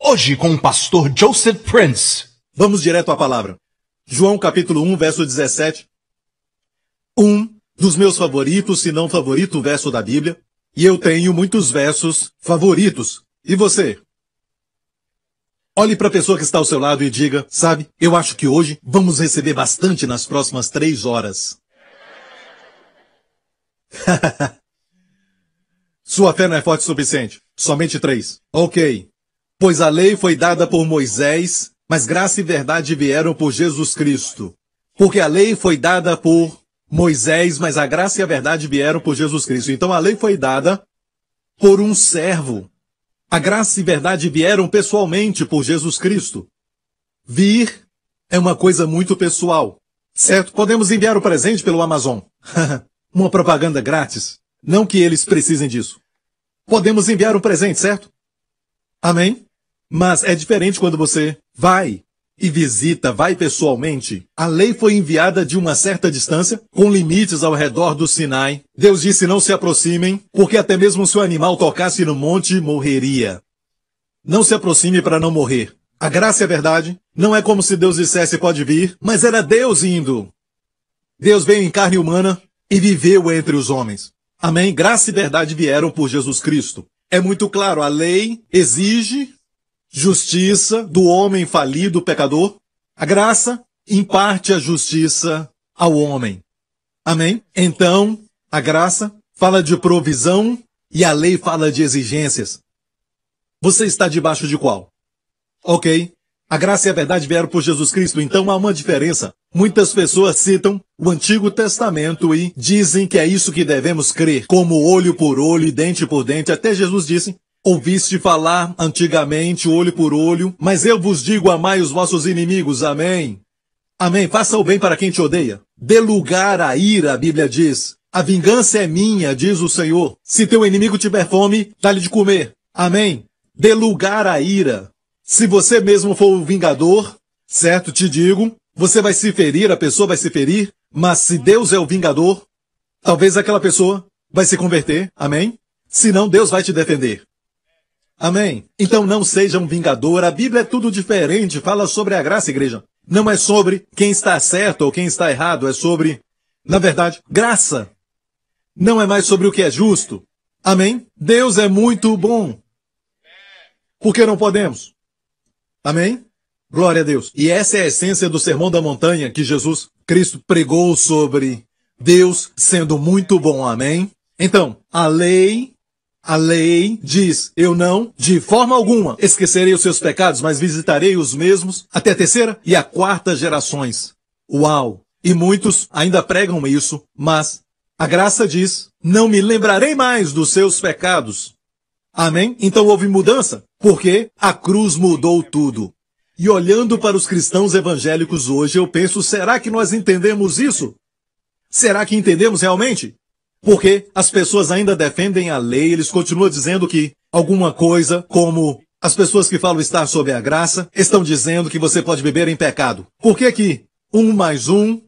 Hoje com o pastor Joseph Prince. Vamos direto à palavra. João capítulo 1, verso 17. Um dos meus favoritos, se não favorito verso da Bíblia. E eu tenho muitos versos favoritos. E você? Olhe para a pessoa que está ao seu lado e diga, sabe, eu acho que hoje vamos receber bastante nas próximas três horas. Sua fé não é forte o suficiente. Somente três. Ok. Pois a lei foi dada por Moisés, mas graça e verdade vieram por Jesus Cristo. Porque a lei foi dada por Moisés, mas a graça e a verdade vieram por Jesus Cristo. Então a lei foi dada por um servo. A graça e verdade vieram pessoalmente por Jesus Cristo. Vir é uma coisa muito pessoal. Certo? Podemos enviar o presente pelo Amazon. uma propaganda grátis. Não que eles precisem disso. Podemos enviar um presente, certo? Amém? Mas é diferente quando você vai e visita, vai pessoalmente. A lei foi enviada de uma certa distância, com limites ao redor do Sinai. Deus disse não se aproximem, porque até mesmo se o animal tocasse no monte, morreria. Não se aproxime para não morrer. A graça é verdade. Não é como se Deus dissesse pode vir, mas era Deus indo. Deus veio em carne humana e viveu entre os homens. Amém? Graça e verdade vieram por Jesus Cristo. É muito claro, a lei exige justiça do homem falido, pecador. A graça imparte a justiça ao homem. Amém? Então, a graça fala de provisão e a lei fala de exigências. Você está debaixo de qual? Ok. A graça e a verdade vieram por Jesus Cristo, então há uma diferença. Muitas pessoas citam o Antigo Testamento e dizem que é isso que devemos crer, como olho por olho e dente por dente. Até Jesus disse, Ouviste falar antigamente, olho por olho, mas eu vos digo, amai os vossos inimigos. Amém. Amém. Faça o bem para quem te odeia. Dê lugar à ira, a Bíblia diz. A vingança é minha, diz o Senhor. Se teu inimigo tiver fome, dá-lhe de comer. Amém. Dê lugar à ira. Se você mesmo for o vingador, certo, te digo, você vai se ferir, a pessoa vai se ferir, mas se Deus é o vingador, talvez aquela pessoa vai se converter. Amém. Senão Deus vai te defender. Amém? Então não seja um vingador. A Bíblia é tudo diferente. Fala sobre a graça, igreja. Não é sobre quem está certo ou quem está errado. É sobre, na verdade, graça. Não é mais sobre o que é justo. Amém? Deus é muito bom. Por que não podemos? Amém? Glória a Deus. E essa é a essência do Sermão da Montanha que Jesus Cristo pregou sobre Deus sendo muito bom. Amém? Então, a lei a lei diz, eu não, de forma alguma, esquecerei os seus pecados, mas visitarei os mesmos até a terceira e a quarta gerações. Uau! E muitos ainda pregam isso, mas a graça diz, não me lembrarei mais dos seus pecados. Amém? Então houve mudança, porque a cruz mudou tudo. E olhando para os cristãos evangélicos hoje, eu penso, será que nós entendemos isso? Será que entendemos realmente? Porque as pessoas ainda defendem a lei, eles continuam dizendo que alguma coisa como as pessoas que falam estar sob a graça estão dizendo que você pode beber em pecado. Por que que um mais um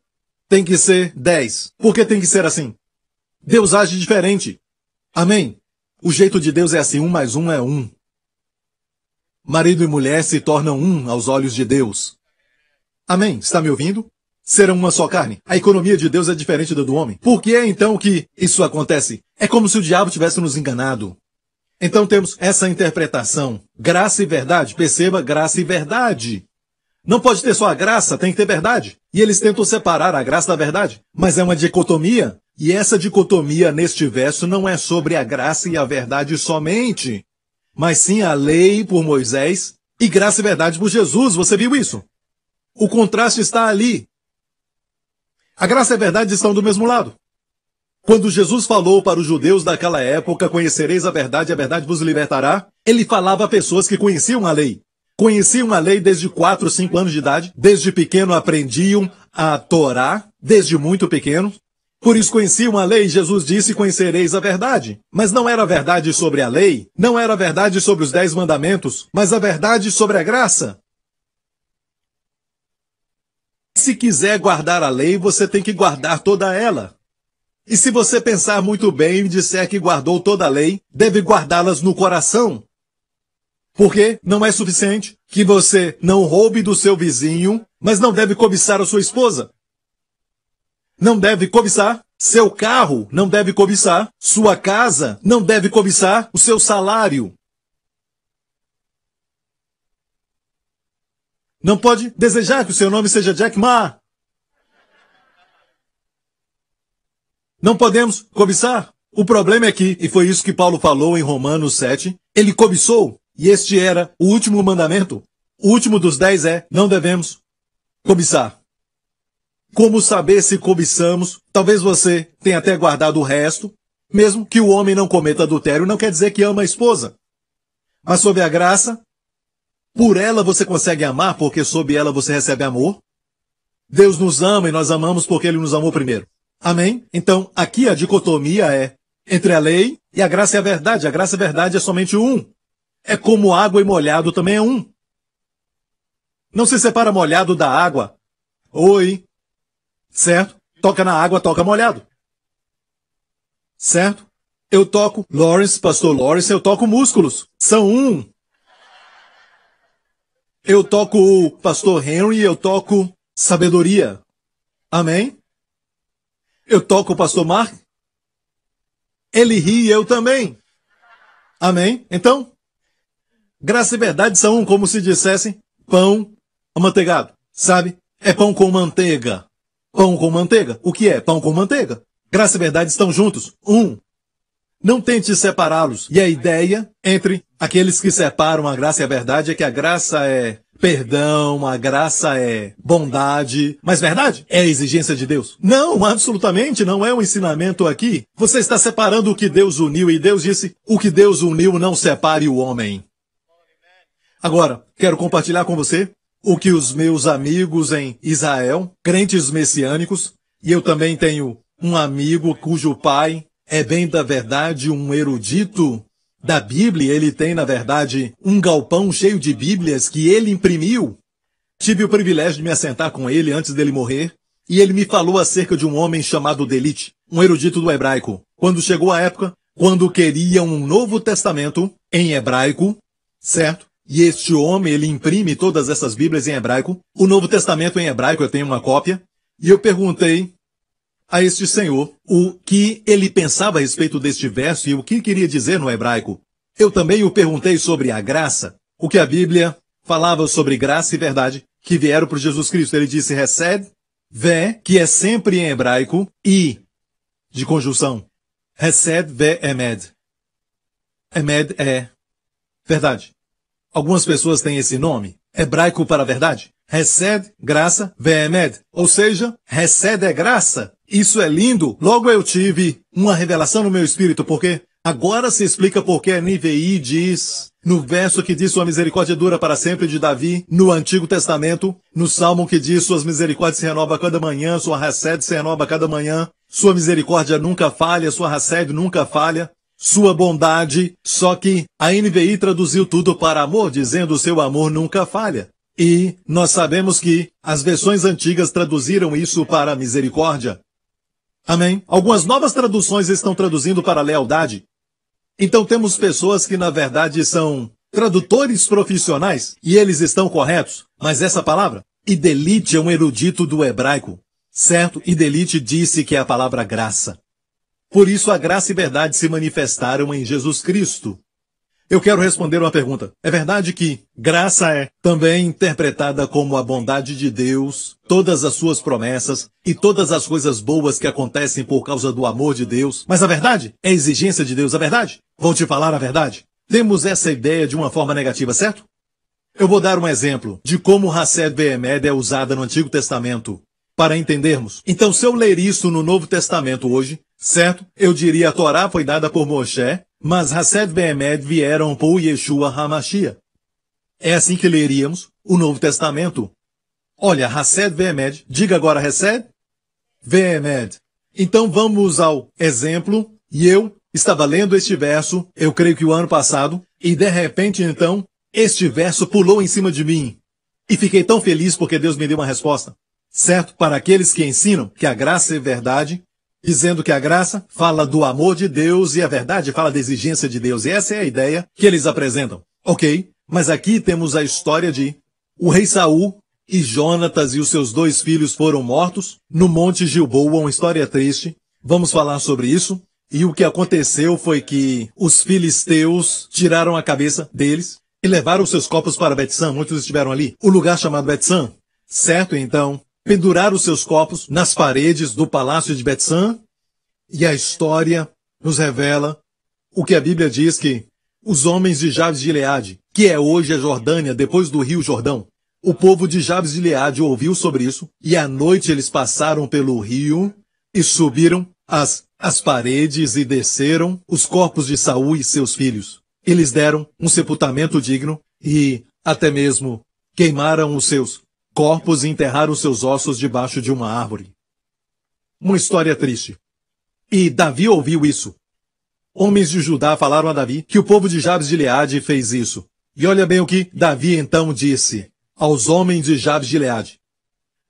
tem que ser dez? Por que tem que ser assim? Deus age diferente. Amém? O jeito de Deus é assim, um mais um é um. Marido e mulher se tornam um aos olhos de Deus. Amém? Está me ouvindo? serão uma só carne. A economia de Deus é diferente da do homem. Por que é então que isso acontece? É como se o diabo tivesse nos enganado. Então temos essa interpretação. Graça e verdade. Perceba, graça e verdade. Não pode ter só a graça, tem que ter verdade. E eles tentam separar a graça da verdade. Mas é uma dicotomia. E essa dicotomia neste verso não é sobre a graça e a verdade somente. Mas sim a lei por Moisés e graça e verdade por Jesus. Você viu isso? O contraste está ali. A graça e a verdade estão do mesmo lado. Quando Jesus falou para os judeus daquela época, conhecereis a verdade, a verdade vos libertará, ele falava a pessoas que conheciam a lei. Conheciam a lei desde 4, 5 anos de idade, desde pequeno aprendiam a Torá, desde muito pequeno. Por isso conheciam a lei, Jesus disse, conhecereis a verdade. Mas não era verdade sobre a lei, não era verdade sobre os dez mandamentos, mas a verdade sobre a graça. Se quiser guardar a lei, você tem que guardar toda ela. E se você pensar muito bem e disser que guardou toda a lei, deve guardá-las no coração. Porque não é suficiente que você não roube do seu vizinho, mas não deve cobiçar a sua esposa. Não deve cobiçar seu carro, não deve cobiçar sua casa, não deve cobiçar o seu salário. Não pode desejar que o seu nome seja Jack Ma. Não podemos cobiçar. O problema é que, e foi isso que Paulo falou em Romanos 7, ele cobiçou, e este era o último mandamento. O último dos dez é, não devemos cobiçar. Como saber se cobiçamos? Talvez você tenha até guardado o resto. Mesmo que o homem não cometa adultério, não quer dizer que ama a esposa. Mas sob a graça, por ela você consegue amar, porque sob ela você recebe amor. Deus nos ama e nós amamos porque Ele nos amou primeiro. Amém? Então, aqui a dicotomia é entre a lei e a graça e a verdade. A graça e a verdade é somente um. É como água e molhado também é um. Não se separa molhado da água. Oi. Certo? Toca na água, toca molhado. Certo? Eu toco Lawrence, pastor Lawrence, eu toco músculos. São um. Eu toco o pastor Henry, eu toco sabedoria. Amém? Eu toco o pastor Mark. Ele ri eu também. Amém? Então, graça e verdade são um, como se dissessem, pão amanteigado. Sabe? É pão com manteiga. Pão com manteiga. O que é pão com manteiga? Graça e verdade estão juntos. Um. Não tente separá-los. E a ideia entre aqueles que separam a graça e a verdade é que a graça é perdão, a graça é bondade. Mas verdade? É a exigência de Deus? Não, absolutamente não é um ensinamento aqui. Você está separando o que Deus uniu e Deus disse: o que Deus uniu não separe o homem. Agora, quero compartilhar com você o que os meus amigos em Israel, crentes messiânicos, e eu também tenho um amigo cujo pai é bem da verdade um erudito da Bíblia. Ele tem, na verdade, um galpão cheio de Bíblias que ele imprimiu. Tive o privilégio de me assentar com ele antes dele morrer, e ele me falou acerca de um homem chamado Delite, um erudito do hebraico. Quando chegou a época, quando queria um Novo Testamento em hebraico, certo? E este homem, ele imprime todas essas Bíblias em hebraico. O Novo Testamento em hebraico, eu tenho uma cópia. E eu perguntei a este senhor o que ele pensava a respeito deste verso e o que queria dizer no hebraico. Eu também o perguntei sobre a graça, o que a Bíblia falava sobre graça e verdade que vieram por Jesus Cristo. Ele disse recebe, vé, que é sempre em hebraico, e, de conjunção. Recebe, vé, emed. Emed é verdade. Algumas pessoas têm esse nome, hebraico para verdade. Recebe, graça, vé, emed. Ou seja, recebe é graça isso é lindo. Logo eu tive uma revelação no meu espírito, porque agora se explica porque a NVI diz, no verso que diz sua misericórdia dura para sempre de Davi, no Antigo Testamento, no Salmo que diz suas misericórdias se renova a cada manhã, sua recede se renova a cada manhã, sua misericórdia nunca falha, sua recede nunca falha, sua bondade, só que a NVI traduziu tudo para amor, dizendo seu amor nunca falha. E nós sabemos que as versões antigas traduziram isso para misericórdia. Amém? Algumas novas traduções estão traduzindo para lealdade. Então temos pessoas que na verdade são tradutores profissionais e eles estão corretos. Mas essa palavra, Idelite é um erudito do hebraico. Certo? Idelite disse que é a palavra graça. Por isso a graça e verdade se manifestaram em Jesus Cristo. Eu quero responder uma pergunta. É verdade que graça é também interpretada como a bondade de Deus, todas as suas promessas e todas as coisas boas que acontecem por causa do amor de Deus. Mas a verdade é a exigência de Deus, a verdade? Vou te falar a verdade. Temos essa ideia de uma forma negativa, certo? Eu vou dar um exemplo de como Hased Behemed é usada no Antigo Testamento para entendermos. Então, se eu ler isso no Novo Testamento hoje, certo? Eu diria a Torá foi dada por Moshe mas Hased Behemed vieram por Yeshua HaMashiach. É assim que leríamos o Novo Testamento. Olha, Hased Behemed, diga agora Hased Behemed. Então vamos ao exemplo, e eu estava lendo este verso, eu creio que o ano passado, e de repente então, este verso pulou em cima de mim. E fiquei tão feliz porque Deus me deu uma resposta. Certo? Para aqueles que ensinam que a graça é verdade, dizendo que a graça fala do amor de Deus e a verdade fala da exigência de Deus. E essa é a ideia que eles apresentam. Ok? Mas aqui temos a história de o rei Saul e Jonatas e os seus dois filhos foram mortos no Monte Gilboa, uma história triste. Vamos falar sobre isso. E o que aconteceu foi que os filisteus tiraram a cabeça deles e levaram seus corpos para Betsã. Muitos estiveram ali. O lugar chamado Betsã. Certo, então, penduraram seus corpos nas paredes do palácio de Betsã. E a história nos revela o que a Bíblia diz que os homens de Jabes de Gileade, que é hoje a Jordânia, depois do rio Jordão, o povo de Jabes de Gileade ouviu sobre isso, e à noite eles passaram pelo rio e subiram as, as paredes e desceram os corpos de Saul e seus filhos. Eles deram um sepultamento digno e até mesmo queimaram os seus corpos e enterraram seus ossos debaixo de uma árvore. Uma história triste. E Davi ouviu isso Homens de Judá falaram a Davi que o povo de Jabes de Leade fez isso. E olha bem o que Davi então disse aos homens de Jabes de Leade.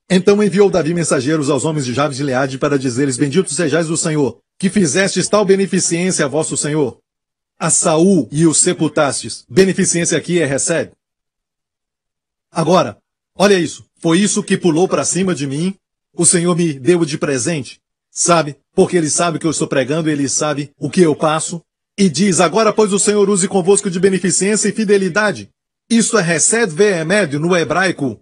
Então enviou Davi mensageiros aos homens de Jabes de Leade para dizer-lhes, Bendito sejais do Senhor, que fizestes tal beneficência a vosso Senhor. A Saul e o sepultastes. Beneficência aqui é recebe. Agora, olha isso. Foi isso que pulou para cima de mim. O Senhor me deu de presente. Sabe? Porque ele sabe que eu estou pregando, ele sabe o que eu passo. E diz, agora pois o Senhor use convosco de beneficência e fidelidade. Isso é Resed Vehemed no hebraico.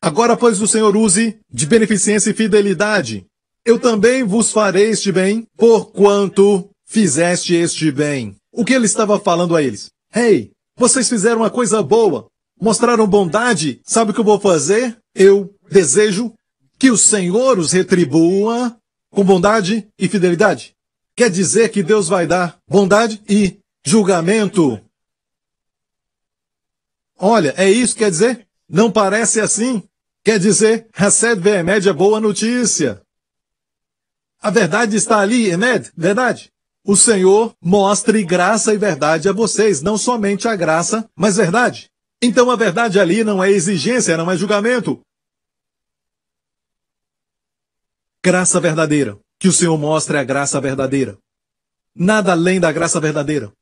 Agora pois o Senhor use de beneficência e fidelidade. Eu também vos farei este bem, porquanto fizeste este bem. O que ele estava falando a eles? Hey, vocês fizeram uma coisa boa. Mostraram bondade. Sabe o que eu vou fazer? Eu desejo que o Senhor os retribua com bondade e fidelidade. Quer dizer que Deus vai dar bondade e julgamento. Olha, é isso que quer dizer? Não parece assim? Quer dizer, recebe Vehemed é boa notícia. A verdade está ali, Emed, verdade. O Senhor mostre graça e verdade a vocês, não somente a graça, mas verdade. Então a verdade ali não é exigência, não é julgamento. graça verdadeira. Que o Senhor mostre a graça verdadeira. Nada além da graça verdadeira.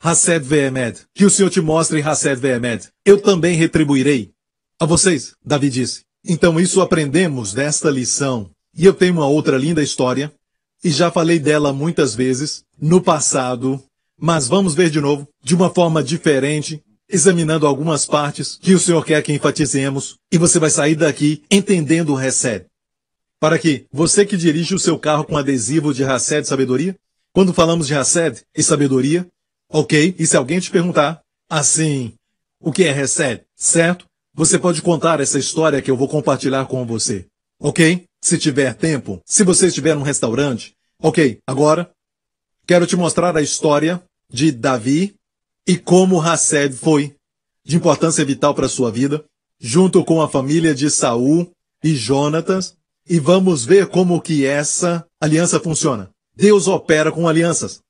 Hased Vehemed. Que o Senhor te mostre Hased Vehemed. Eu também retribuirei. A vocês, Davi disse. Então isso aprendemos desta lição. E eu tenho uma outra linda história. E já falei dela muitas vezes no passado. Mas vamos ver de novo, de uma forma diferente, examinando algumas partes que o Senhor quer que enfatizemos, e você vai sair daqui entendendo o Recebe. Para que você que dirige o seu carro com adesivo de Hassed Sabedoria, quando falamos de Hassed e Sabedoria, ok, e se alguém te perguntar, assim, o que é Hassed, certo? Você pode contar essa história que eu vou compartilhar com você, ok? Se tiver tempo, se você estiver num restaurante, ok, agora, quero te mostrar a história de Davi e como Hassed foi de importância vital para sua vida, junto com a família de Saul e Jonatas, e vamos ver como que essa aliança funciona. Deus opera com alianças.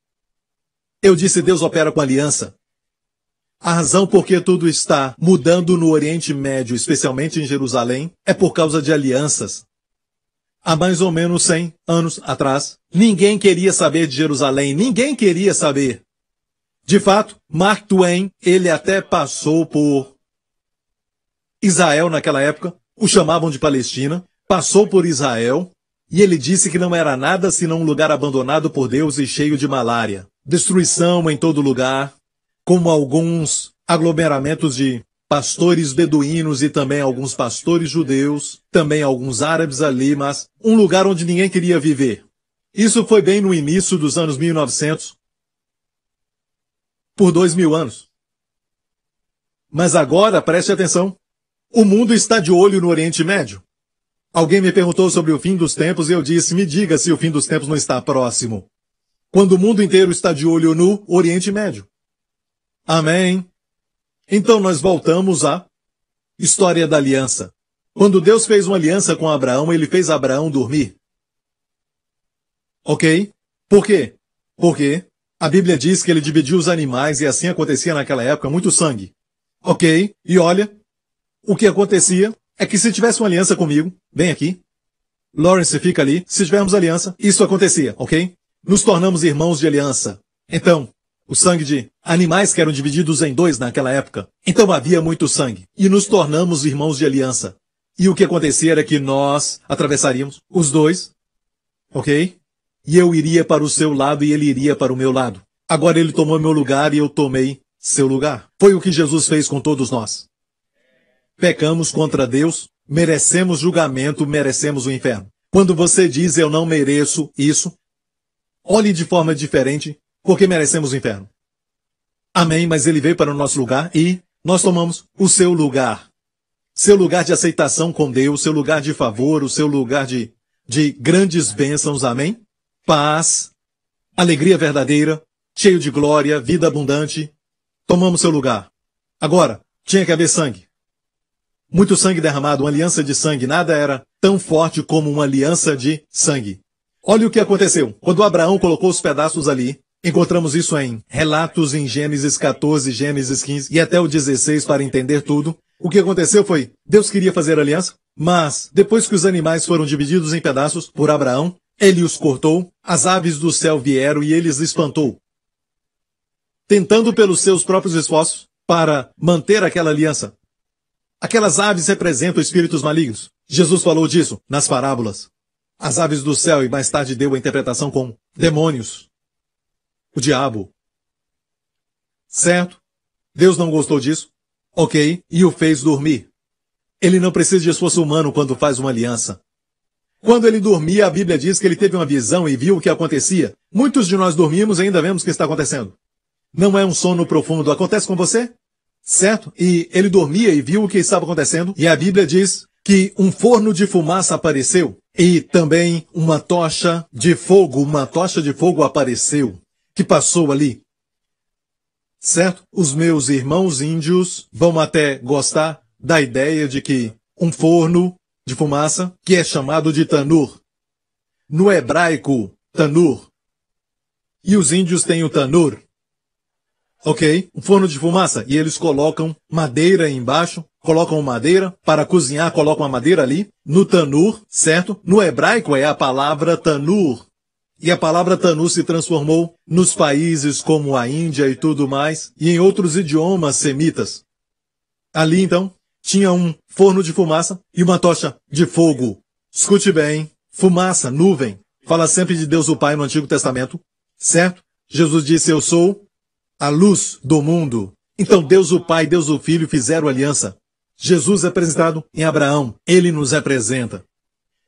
Eu disse Deus opera com aliança. A razão por que tudo está mudando no Oriente Médio, especialmente em Jerusalém, é por causa de alianças. Há mais ou menos 100 anos atrás, ninguém queria saber de Jerusalém, ninguém queria saber. De fato, Mark Twain, ele até passou por Israel naquela época, o chamavam de Palestina, passou por Israel, e ele disse que não era nada senão um lugar abandonado por Deus e cheio de malária. Destruição em todo lugar, como alguns aglomeramentos de pastores beduínos e também alguns pastores judeus, também alguns árabes ali, mas um lugar onde ninguém queria viver. Isso foi bem no início dos anos 1900, por dois mil anos. Mas agora, preste atenção, o mundo está de olho no Oriente Médio. Alguém me perguntou sobre o fim dos tempos e eu disse, me diga se o fim dos tempos não está próximo. Quando o mundo inteiro está de olho no Oriente Médio. Amém. Então nós voltamos à história da aliança. Quando Deus fez uma aliança com Abraão, ele fez Abraão dormir. Ok? Por quê? Porque a Bíblia diz que ele dividiu os animais e assim acontecia naquela época muito sangue. Ok, e olha, o que acontecia é que se tivesse uma aliança comigo, vem aqui, Lawrence fica ali, se tivermos aliança, isso acontecia, ok? Nos tornamos irmãos de aliança. Então, o sangue de animais que eram divididos em dois naquela época. Então havia muito sangue. E nos tornamos irmãos de aliança. E o que acontecia era que nós atravessaríamos os dois, ok? E eu iria para o seu lado e ele iria para o meu lado. Agora ele tomou meu lugar e eu tomei seu lugar. Foi o que Jesus fez com todos nós. Pecamos contra Deus, merecemos julgamento, merecemos o inferno. Quando você diz eu não mereço isso, olhe de forma diferente, porque merecemos o inferno. Amém, mas ele veio para o nosso lugar e nós tomamos o seu lugar seu lugar de aceitação com Deus, seu lugar de favor, o seu lugar de, de grandes bênçãos, amém? Paz, alegria verdadeira, cheio de glória, vida abundante. Tomamos seu lugar. Agora, tinha que haver sangue. Muito sangue derramado, uma aliança de sangue, nada era tão forte como uma aliança de sangue. Olha o que aconteceu. Quando Abraão colocou os pedaços ali, encontramos isso em relatos em Gênesis 14, Gênesis 15 e até o 16 para entender tudo. O que aconteceu foi, Deus queria fazer aliança, mas depois que os animais foram divididos em pedaços por Abraão, ele os cortou, as aves do céu vieram e ele os espantou. Tentando pelos seus próprios esforços para manter aquela aliança. Aquelas aves representam espíritos malignos. Jesus falou disso nas parábolas. As aves do céu e mais tarde deu a interpretação com demônios. O diabo. Certo? Deus não gostou disso. Ok, e o fez dormir. Ele não precisa de esforço humano quando faz uma aliança. Quando ele dormia, a Bíblia diz que ele teve uma visão e viu o que acontecia. Muitos de nós dormimos e ainda vemos o que está acontecendo. Não é um sono profundo. Acontece com você? Certo? E ele dormia e viu o que estava acontecendo. E a Bíblia diz que um forno de fumaça apareceu. E também uma tocha de fogo, uma tocha de fogo apareceu. Que passou ali certo? Os meus irmãos índios vão até gostar da ideia de que um forno de fumaça, que é chamado de tanur. No hebraico, tanur. E os índios têm o tanur. Ok? Um forno de fumaça. E eles colocam madeira embaixo, colocam madeira para cozinhar, colocam a madeira ali. No tanur, certo? No hebraico é a palavra tanur. E a palavra Tanu se transformou nos países como a Índia e tudo mais, e em outros idiomas semitas. Ali então, tinha um forno de fumaça e uma tocha de fogo. Escute bem, fumaça, nuvem, fala sempre de Deus o Pai no Antigo Testamento, certo? Jesus disse, eu sou a luz do mundo. Então Deus o Pai Deus o Filho fizeram aliança. Jesus é apresentado em Abraão, ele nos representa.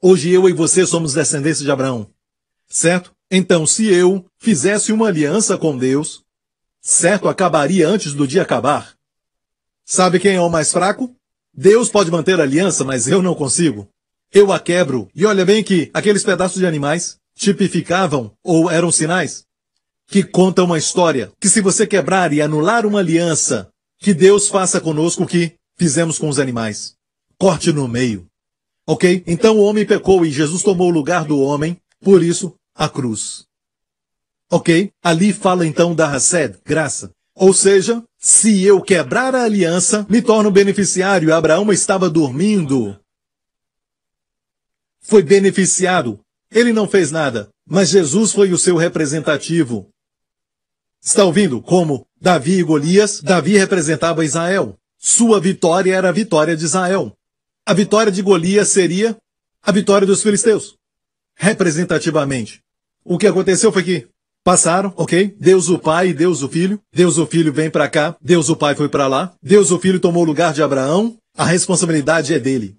Hoje eu e você somos descendentes de Abraão. Certo? Então, se eu fizesse uma aliança com Deus, certo, acabaria antes do dia acabar. Sabe quem é o mais fraco? Deus pode manter a aliança, mas eu não consigo. Eu a quebro. E olha bem que aqueles pedaços de animais tipificavam ou eram sinais que contam uma história. Que se você quebrar e anular uma aliança, que Deus faça conosco o que fizemos com os animais. Corte no meio. Ok? Então o homem pecou e Jesus tomou o lugar do homem. Por isso, a cruz. Ok? Ali fala então da Hassed, graça. Ou seja, se eu quebrar a aliança, me torno beneficiário. Abraão estava dormindo. Foi beneficiado. Ele não fez nada, mas Jesus foi o seu representativo. Está ouvindo? Como Davi e Golias, Davi representava Israel. Sua vitória era a vitória de Israel. A vitória de Golias seria a vitória dos filisteus. Representativamente. O que aconteceu foi que passaram, ok? Deus o Pai, Deus o Filho. Deus o Filho vem para cá, Deus o Pai foi para lá. Deus o Filho tomou o lugar de Abraão. A responsabilidade é dele.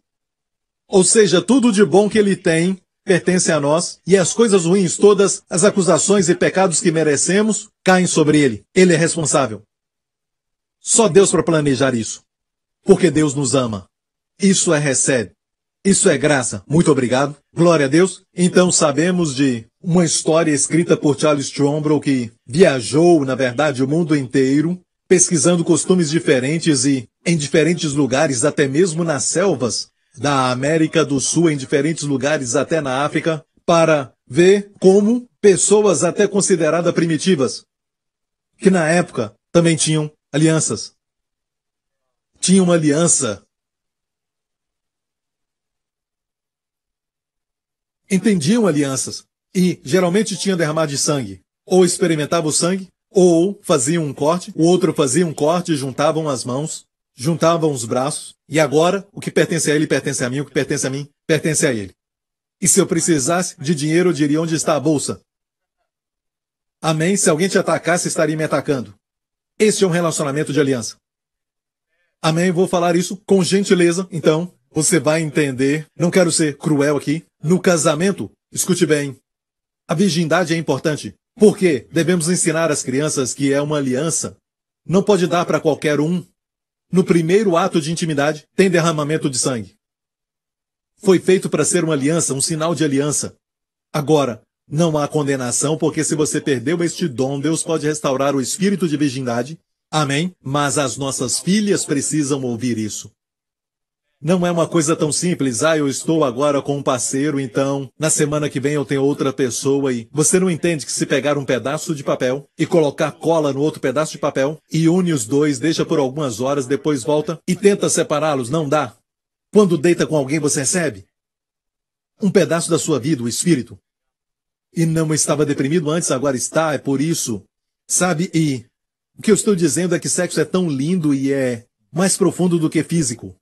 Ou seja, tudo de bom que ele tem pertence a nós e as coisas ruins, todas as acusações e pecados que merecemos, caem sobre ele. Ele é responsável. Só Deus para planejar isso. Porque Deus nos ama. Isso é recebe. Isso é graça. Muito obrigado. Glória a Deus. Então sabemos de uma história escrita por Charles Trumbull que viajou, na verdade, o mundo inteiro, pesquisando costumes diferentes e em diferentes lugares, até mesmo nas selvas da América do Sul, em diferentes lugares, até na África, para ver como pessoas até consideradas primitivas, que na época também tinham alianças. Tinham uma aliança entendiam alianças e geralmente tinham derramado de sangue. Ou experimentava o sangue, Ou faziam um corte, o outro fazia um corte, juntavam as mãos, juntavam os braços, e agora o que pertence a ele pertence a mim, o que pertence a mim pertence a ele. E se eu precisasse de dinheiro, eu diria onde está a bolsa. Amém? Se alguém te atacasse, estaria me atacando. Este é um relacionamento de aliança. Amém? Vou falar isso com gentileza, então você vai entender. Não quero ser cruel aqui. No casamento, escute bem. A virgindade é importante. Porque devemos ensinar às crianças que é uma aliança. Não pode dar para qualquer um. No primeiro ato de intimidade, tem derramamento de sangue. Foi feito para ser uma aliança, um sinal de aliança. Agora, não há condenação, porque se você perdeu este dom, Deus pode restaurar o espírito de virgindade. Amém? Mas as nossas filhas precisam ouvir isso. Não é uma coisa tão simples. Ah, eu estou agora com um parceiro, então na semana que vem eu tenho outra pessoa e você não entende que se pegar um pedaço de papel e colocar cola no outro pedaço de papel e une os dois, deixa por algumas horas, depois volta e tenta separá-los, não dá. Quando deita com alguém, você recebe um pedaço da sua vida, o espírito. E não estava deprimido antes, agora está, é por isso. Sabe? E o que eu estou dizendo é que sexo é tão lindo e é mais profundo do que físico.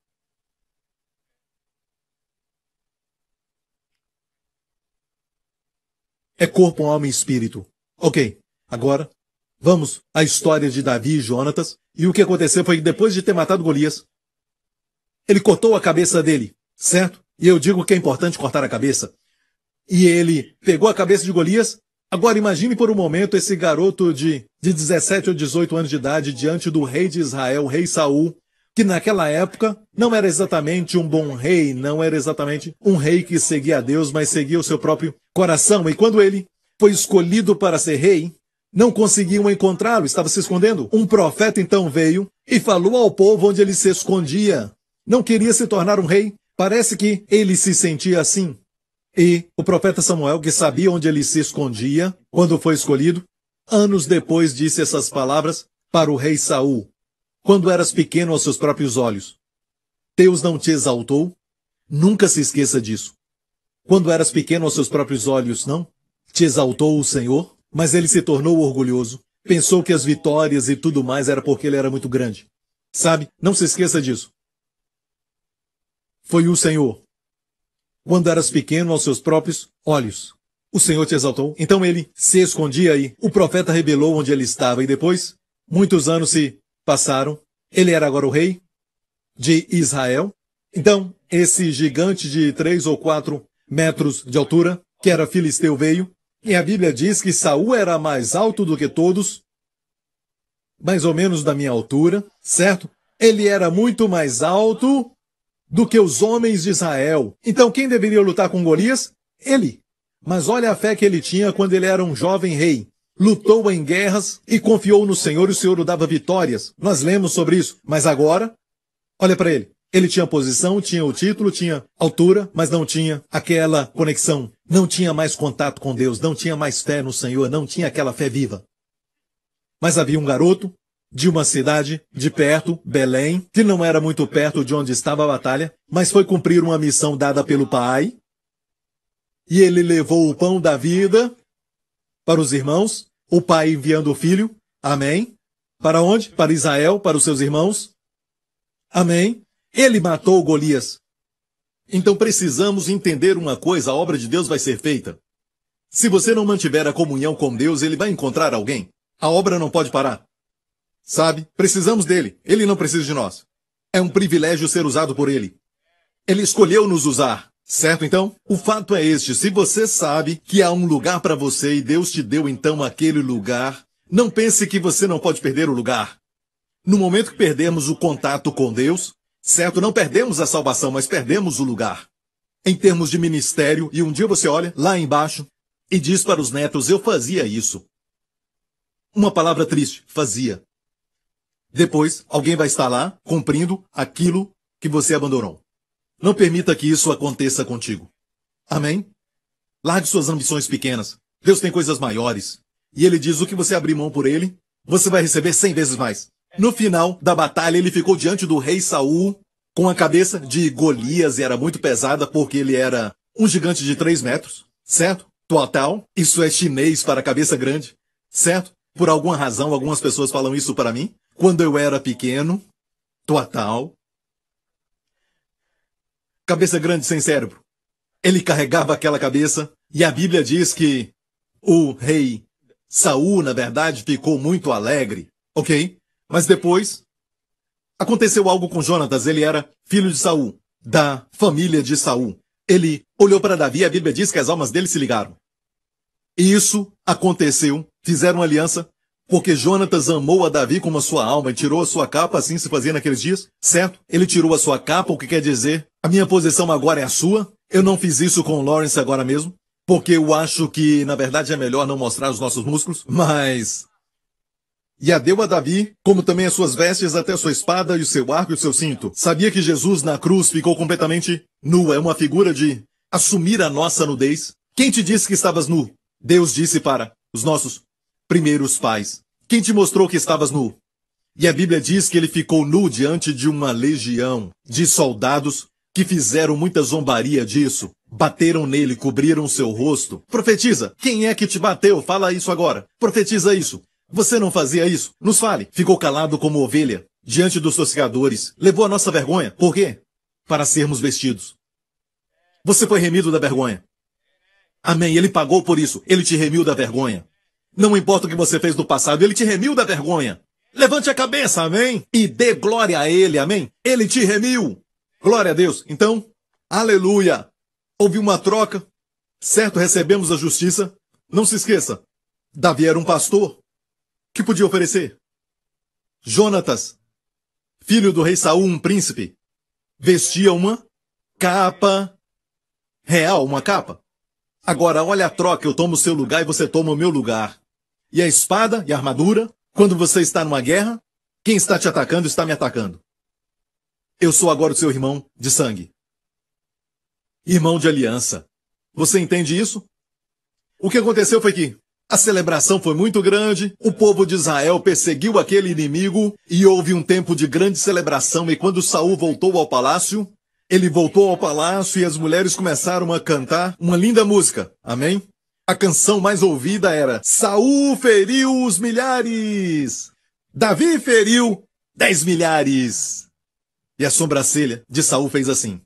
É corpo, alma e espírito. Ok, agora vamos à história de Davi e Jonatas. E o que aconteceu foi que depois de ter matado Golias, ele cortou a cabeça dele, certo? E eu digo que é importante cortar a cabeça. E ele pegou a cabeça de Golias. Agora imagine por um momento esse garoto de, de 17 ou 18 anos de idade diante do rei de Israel, rei Saul, que naquela época não era exatamente um bom rei, não era exatamente um rei que seguia a Deus, mas seguia o seu próprio coração. E quando ele foi escolhido para ser rei, não conseguiam encontrá-lo, estava se escondendo. Um profeta então veio e falou ao povo onde ele se escondia. Não queria se tornar um rei. Parece que ele se sentia assim. E o profeta Samuel, que sabia onde ele se escondia quando foi escolhido, anos depois disse essas palavras para o rei Saul quando eras pequeno aos seus próprios olhos. Deus não te exaltou? Nunca se esqueça disso. Quando eras pequeno aos seus próprios olhos, não? Te exaltou o Senhor? Mas ele se tornou orgulhoso. Pensou que as vitórias e tudo mais era porque ele era muito grande. Sabe? Não se esqueça disso. Foi o Senhor. Quando eras pequeno aos seus próprios olhos. O Senhor te exaltou. Então ele se escondia aí. O profeta revelou onde ele estava e depois, muitos anos se passaram. Ele era agora o rei de Israel. Então, esse gigante de três ou quatro metros de altura, que era filisteu, veio. E a Bíblia diz que Saul era mais alto do que todos, mais ou menos da minha altura, certo? Ele era muito mais alto do que os homens de Israel. Então, quem deveria lutar com Golias? Ele. Mas olha a fé que ele tinha quando ele era um jovem rei lutou em guerras e confiou no Senhor e o Senhor o dava vitórias. Nós lemos sobre isso. Mas agora, olha para ele. Ele tinha posição, tinha o título, tinha altura, mas não tinha aquela conexão. Não tinha mais contato com Deus, não tinha mais fé no Senhor, não tinha aquela fé viva. Mas havia um garoto de uma cidade de perto, Belém, que não era muito perto de onde estava a batalha, mas foi cumprir uma missão dada pelo pai. E ele levou o pão da vida para os irmãos, o pai enviando o filho. Amém. Para onde? Para Israel, para os seus irmãos. Amém. Ele matou Golias. Então precisamos entender uma coisa: a obra de Deus vai ser feita. Se você não mantiver a comunhão com Deus, ele vai encontrar alguém. A obra não pode parar. Sabe? Precisamos dele. Ele não precisa de nós. É um privilégio ser usado por ele. Ele escolheu nos usar. Certo então? O fato é este: se você sabe que há um lugar para você e Deus te deu então aquele lugar, não pense que você não pode perder o lugar. No momento que perdemos o contato com Deus, certo? Não perdemos a salvação, mas perdemos o lugar. Em termos de ministério, e um dia você olha lá embaixo e diz para os netos: Eu fazia isso. Uma palavra triste: fazia. Depois, alguém vai estar lá cumprindo aquilo que você abandonou. Não permita que isso aconteça contigo. Amém? Largue suas ambições pequenas. Deus tem coisas maiores. E ele diz: o que você abrir mão por ele, você vai receber cem vezes mais. No final da batalha, ele ficou diante do rei Saul com a cabeça de Golias e era muito pesada porque ele era um gigante de três metros, certo? Total, isso é chinês para cabeça grande, certo? Por alguma razão, algumas pessoas falam isso para mim. Quando eu era pequeno, total. Cabeça grande sem cérebro. Ele carregava aquela cabeça, e a Bíblia diz que o rei Saul, na verdade, ficou muito alegre, ok? Mas depois aconteceu algo com Jonatas. Ele era filho de Saul, da família de Saul. Ele olhou para Davi e a Bíblia diz que as almas dele se ligaram. E isso aconteceu. Fizeram aliança porque Jonatas amou a Davi como a sua alma e tirou a sua capa, assim se fazia naqueles dias, certo? Ele tirou a sua capa, o que quer dizer? A minha posição agora é a sua. Eu não fiz isso com Lawrence agora mesmo, porque eu acho que, na verdade, é melhor não mostrar os nossos músculos, mas... E a deu a Davi, como também as suas vestes, até a sua espada e o seu arco e o seu cinto. Sabia que Jesus na cruz ficou completamente nu. É uma figura de assumir a nossa nudez. Quem te disse que estavas nu? Deus disse para os nossos primeiros pais. Quem te mostrou que estavas nu? E a Bíblia diz que ele ficou nu diante de uma legião de soldados que fizeram muita zombaria disso. Bateram nele, cobriram seu rosto. Profetiza, quem é que te bateu? Fala isso agora. Profetiza isso. Você não fazia isso? Nos fale. Ficou calado como ovelha, diante dos toscadores. Levou a nossa vergonha. Por quê? Para sermos vestidos. Você foi remido da vergonha. Amém. Ele pagou por isso. Ele te remiu da vergonha. Não importa o que você fez no passado, ele te remiu da vergonha. Levante a cabeça, amém? E dê glória a ele, amém? Ele te remiu. Glória a Deus. Então, aleluia. Houve uma troca. Certo, recebemos a justiça. Não se esqueça. Davi era um pastor. Que podia oferecer? Jonatas, filho do rei Saul, um príncipe, vestia uma capa real, uma capa. Agora, olha a troca, eu tomo o seu lugar e você toma o meu lugar. E a espada e a armadura, quando você está numa guerra, quem está te atacando está me atacando. Eu sou agora o seu irmão de sangue. Irmão de aliança. Você entende isso? O que aconteceu foi que a celebração foi muito grande, o povo de Israel perseguiu aquele inimigo e houve um tempo de grande celebração e quando Saul voltou ao palácio, ele voltou ao palácio e as mulheres começaram a cantar uma linda música. Amém? A canção mais ouvida era Saul feriu os milhares. Davi feriu dez milhares. E a sobrancelha de Saul fez assim.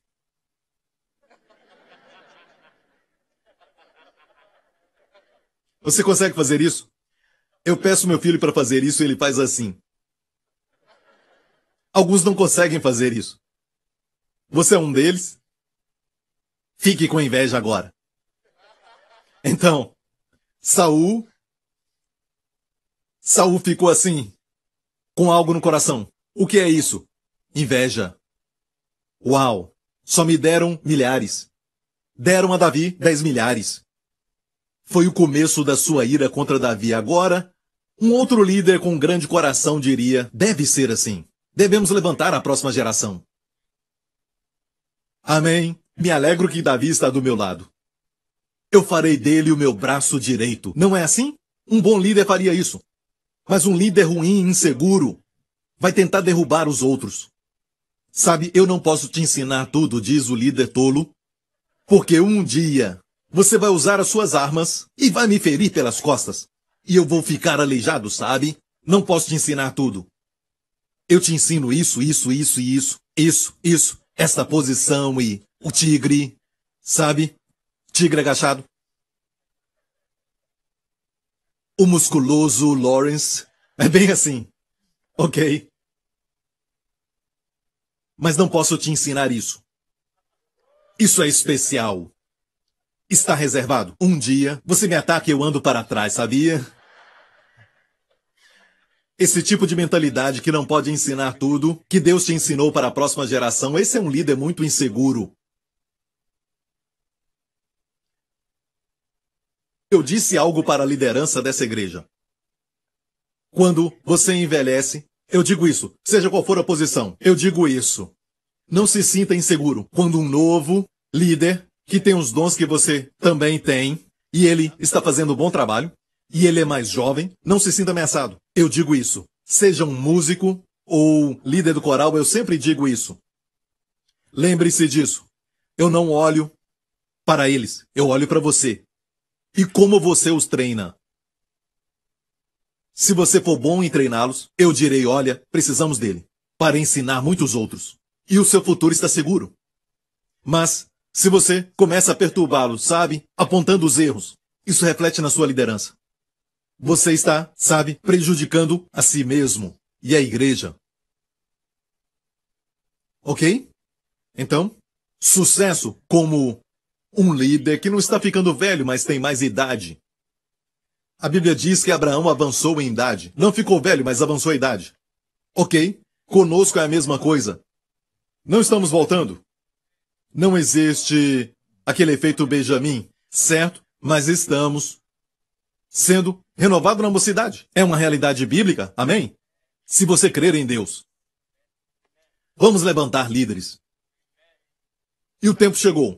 Você consegue fazer isso? Eu peço meu filho para fazer isso e ele faz assim. Alguns não conseguem fazer isso. Você é um deles? Fique com inveja agora. Então, Saul Saul ficou assim, com algo no coração. O que é isso? Inveja. Uau! Só me deram milhares. Deram a Davi dez milhares. Foi o começo da sua ira contra Davi. Agora, um outro líder com um grande coração diria: deve ser assim. Devemos levantar a próxima geração. Amém. Me alegro que Davi está do meu lado. Eu farei dele o meu braço direito. Não é assim? Um bom líder faria isso. Mas um líder ruim, inseguro, vai tentar derrubar os outros. Sabe, eu não posso te ensinar tudo, diz o líder tolo, porque um dia você vai usar as suas armas e vai me ferir pelas costas. E eu vou ficar aleijado, sabe? Não posso te ensinar tudo. Eu te ensino isso, isso, isso e isso, isso, isso esta posição e o tigre, sabe? Tigre agachado. O musculoso Lawrence. É bem assim. Ok. Mas não posso te ensinar isso. Isso é especial. Está reservado. Um dia, você me ataca e eu ando para trás, sabia? Esse tipo de mentalidade que não pode ensinar tudo, que Deus te ensinou para a próxima geração, esse é um líder muito inseguro. Eu disse algo para a liderança dessa igreja. Quando você envelhece, eu digo isso, seja qual for a posição, eu digo isso. Não se sinta inseguro quando um novo líder, que tem os dons que você também tem, e ele está fazendo um bom trabalho, e ele é mais jovem, não se sinta ameaçado. Eu digo isso. Seja um músico ou líder do coral, eu sempre digo isso. Lembre-se disso. Eu não olho para eles, eu olho para você. E como você os treina. Se você for bom em treiná-los, eu direi: olha, precisamos dele para ensinar muitos outros. E o seu futuro está seguro. Mas, se você começa a perturbá-lo, sabe, apontando os erros, isso reflete na sua liderança. Você está, sabe, prejudicando a si mesmo e a igreja. Ok? Então, sucesso como um líder que não está ficando velho, mas tem mais idade. A Bíblia diz que Abraão avançou em idade. Não ficou velho, mas avançou a idade. Ok? Conosco é a mesma coisa. Não estamos voltando. Não existe aquele efeito Benjamin, certo? Mas estamos sendo renovados na mocidade. É uma realidade bíblica, amém? Se você crer em Deus. Vamos levantar líderes. E o tempo chegou.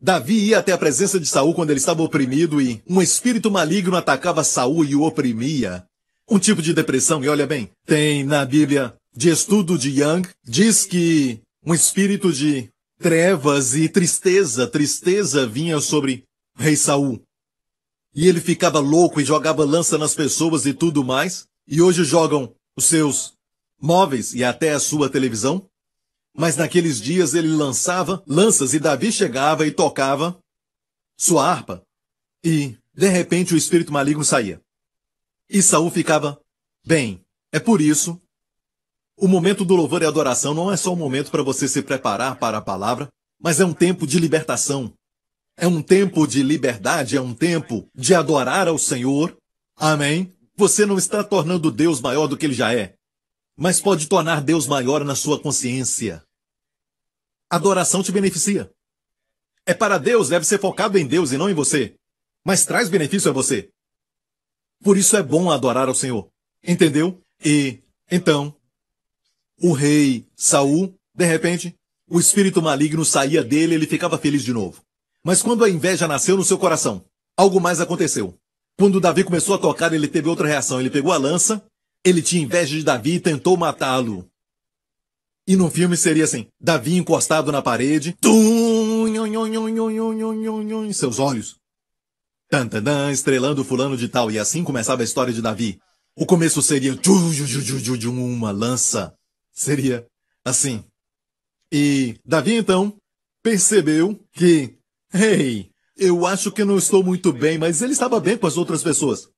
Davi ia até a presença de Saul quando ele estava oprimido e um espírito maligno atacava Saul e o oprimia. Um tipo de depressão, e olha bem, tem na Bíblia de estudo de Young, diz que um espírito de trevas e tristeza, tristeza vinha sobre rei Saul. E ele ficava louco e jogava lança nas pessoas e tudo mais. E hoje jogam os seus móveis e até a sua televisão. Mas naqueles dias ele lançava lanças e Davi chegava e tocava sua harpa. E, de repente, o espírito maligno saía. E Saul ficava bem. É por isso o momento do louvor e adoração não é só um momento para você se preparar para a palavra, mas é um tempo de libertação. É um tempo de liberdade, é um tempo de adorar ao Senhor. Amém? Você não está tornando Deus maior do que ele já é, mas pode tornar Deus maior na sua consciência. Adoração te beneficia. É para Deus, deve ser focado em Deus e não em você. Mas traz benefício a você. Por isso é bom adorar ao Senhor. Entendeu? E então, o rei Saul, de repente, o espírito maligno saía dele e ele ficava feliz de novo. Mas quando a inveja nasceu no seu coração, algo mais aconteceu. Quando Davi começou a tocar, ele teve outra reação. Ele pegou a lança, ele tinha inveja de Davi e tentou matá-lo. E no filme seria assim: Davi encostado na parede, tum, seus olhos. Tantanã, estrelando fulano de tal. E assim começava a história de Davi. O começo seria uma lança. Seria assim. E Davi então percebeu que, hey, eu acho que não estou muito bem, mas ele estava bem com as outras pessoas.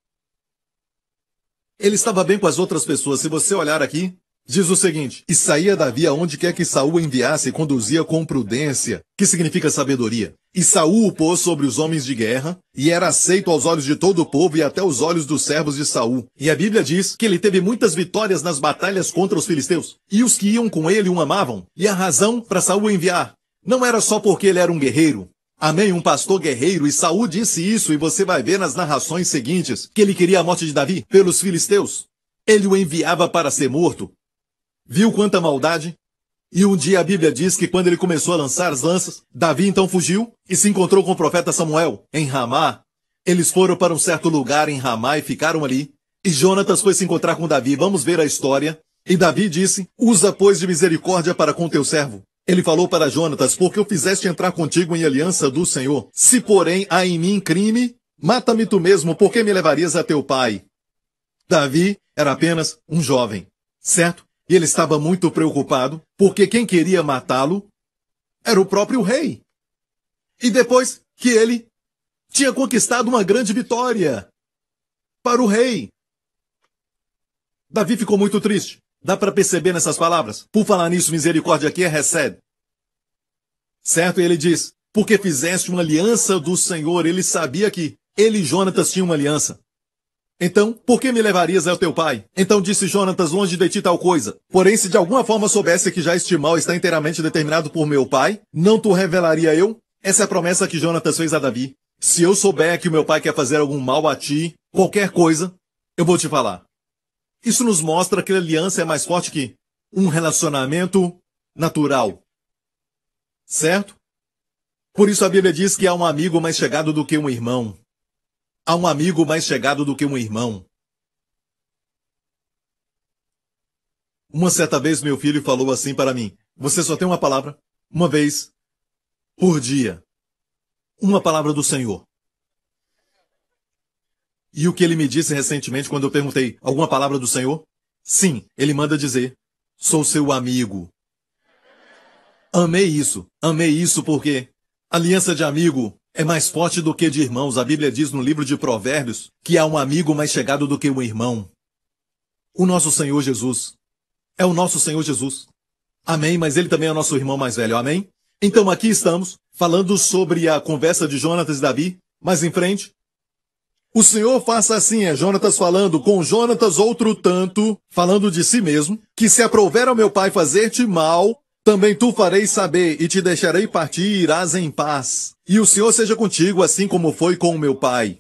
Ele estava bem com as outras pessoas. Se você olhar aqui, Diz o seguinte: E saía Davi aonde quer que Saul enviasse e conduzia com prudência, que significa sabedoria. E Saul o pôs sobre os homens de guerra, e era aceito aos olhos de todo o povo e até aos olhos dos servos de Saul. E a Bíblia diz que ele teve muitas vitórias nas batalhas contra os filisteus. E os que iam com ele o amavam. E a razão para Saul enviar não era só porque ele era um guerreiro. Amém, um pastor guerreiro, e Saul disse isso, e você vai ver nas narrações seguintes que ele queria a morte de Davi pelos filisteus. Ele o enviava para ser morto, Viu quanta maldade? E um dia a Bíblia diz que quando ele começou a lançar as lanças, Davi então fugiu e se encontrou com o profeta Samuel em Ramá. Eles foram para um certo lugar em Ramá e ficaram ali. E Jonatas foi se encontrar com Davi. Vamos ver a história. E Davi disse: Usa, pois, de misericórdia para com teu servo. Ele falou para Jonatas: Porque eu fizeste entrar contigo em aliança do Senhor. Se, porém, há em mim crime, mata-me tu mesmo, porque me levarias a teu pai. Davi era apenas um jovem, certo? E ele estava muito preocupado, porque quem queria matá-lo era o próprio rei. E depois que ele tinha conquistado uma grande vitória para o rei. Davi ficou muito triste. Dá para perceber nessas palavras? Por falar nisso, misericórdia aqui é recebe. Certo? E ele diz: Porque fizeste uma aliança do Senhor. Ele sabia que ele e Jonatas tinham uma aliança. Então, por que me levarias ao teu pai? Então disse Jonatas, longe de ti tal coisa. Porém, se de alguma forma soubesse que já este mal está inteiramente determinado por meu pai, não tu revelaria eu? Essa é a promessa que Jonatas fez a Davi. Se eu souber que o meu pai quer fazer algum mal a ti, qualquer coisa, eu vou te falar. Isso nos mostra que a aliança é mais forte que um relacionamento natural. Certo? Por isso a Bíblia diz que há um amigo mais chegado do que um irmão. Há um amigo mais chegado do que um irmão. Uma certa vez meu filho falou assim para mim: Você só tem uma palavra, uma vez por dia. Uma palavra do Senhor. E o que ele me disse recentemente quando eu perguntei alguma palavra do Senhor? Sim, ele manda dizer: sou seu amigo. Amei isso, amei isso porque aliança de amigo é mais forte do que de irmãos. A Bíblia diz no livro de Provérbios que há um amigo mais chegado do que um irmão. O nosso Senhor Jesus. É o nosso Senhor Jesus. Amém, mas ele também é o nosso irmão mais velho. Amém? Então aqui estamos, falando sobre a conversa de Jonatas e Davi. Mais em frente. O Senhor faça assim, é Jonatas falando, com Jonatas outro tanto, falando de si mesmo, que se aprover ao meu pai fazer-te mal, também tu farei saber e te deixarei partir e irás em paz. E o Senhor seja contigo, assim como foi com o meu pai.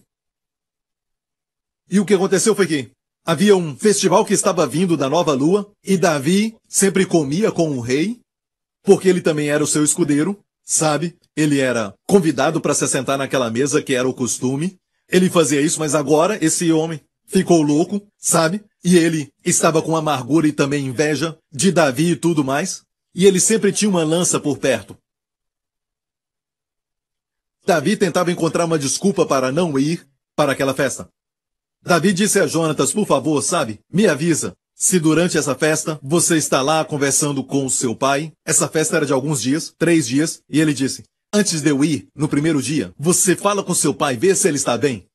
E o que aconteceu foi que havia um festival que estava vindo da nova lua, e Davi sempre comia com o rei, porque ele também era o seu escudeiro, sabe? Ele era convidado para se sentar naquela mesa que era o costume. Ele fazia isso, mas agora esse homem ficou louco, sabe? E ele estava com amargura e também inveja de Davi e tudo mais. E ele sempre tinha uma lança por perto. Davi tentava encontrar uma desculpa para não ir para aquela festa. Davi disse a Jonatas, por favor, sabe, me avisa. Se durante essa festa você está lá conversando com seu pai, essa festa era de alguns dias, três dias, e ele disse, antes de eu ir, no primeiro dia, você fala com seu pai, vê se ele está bem.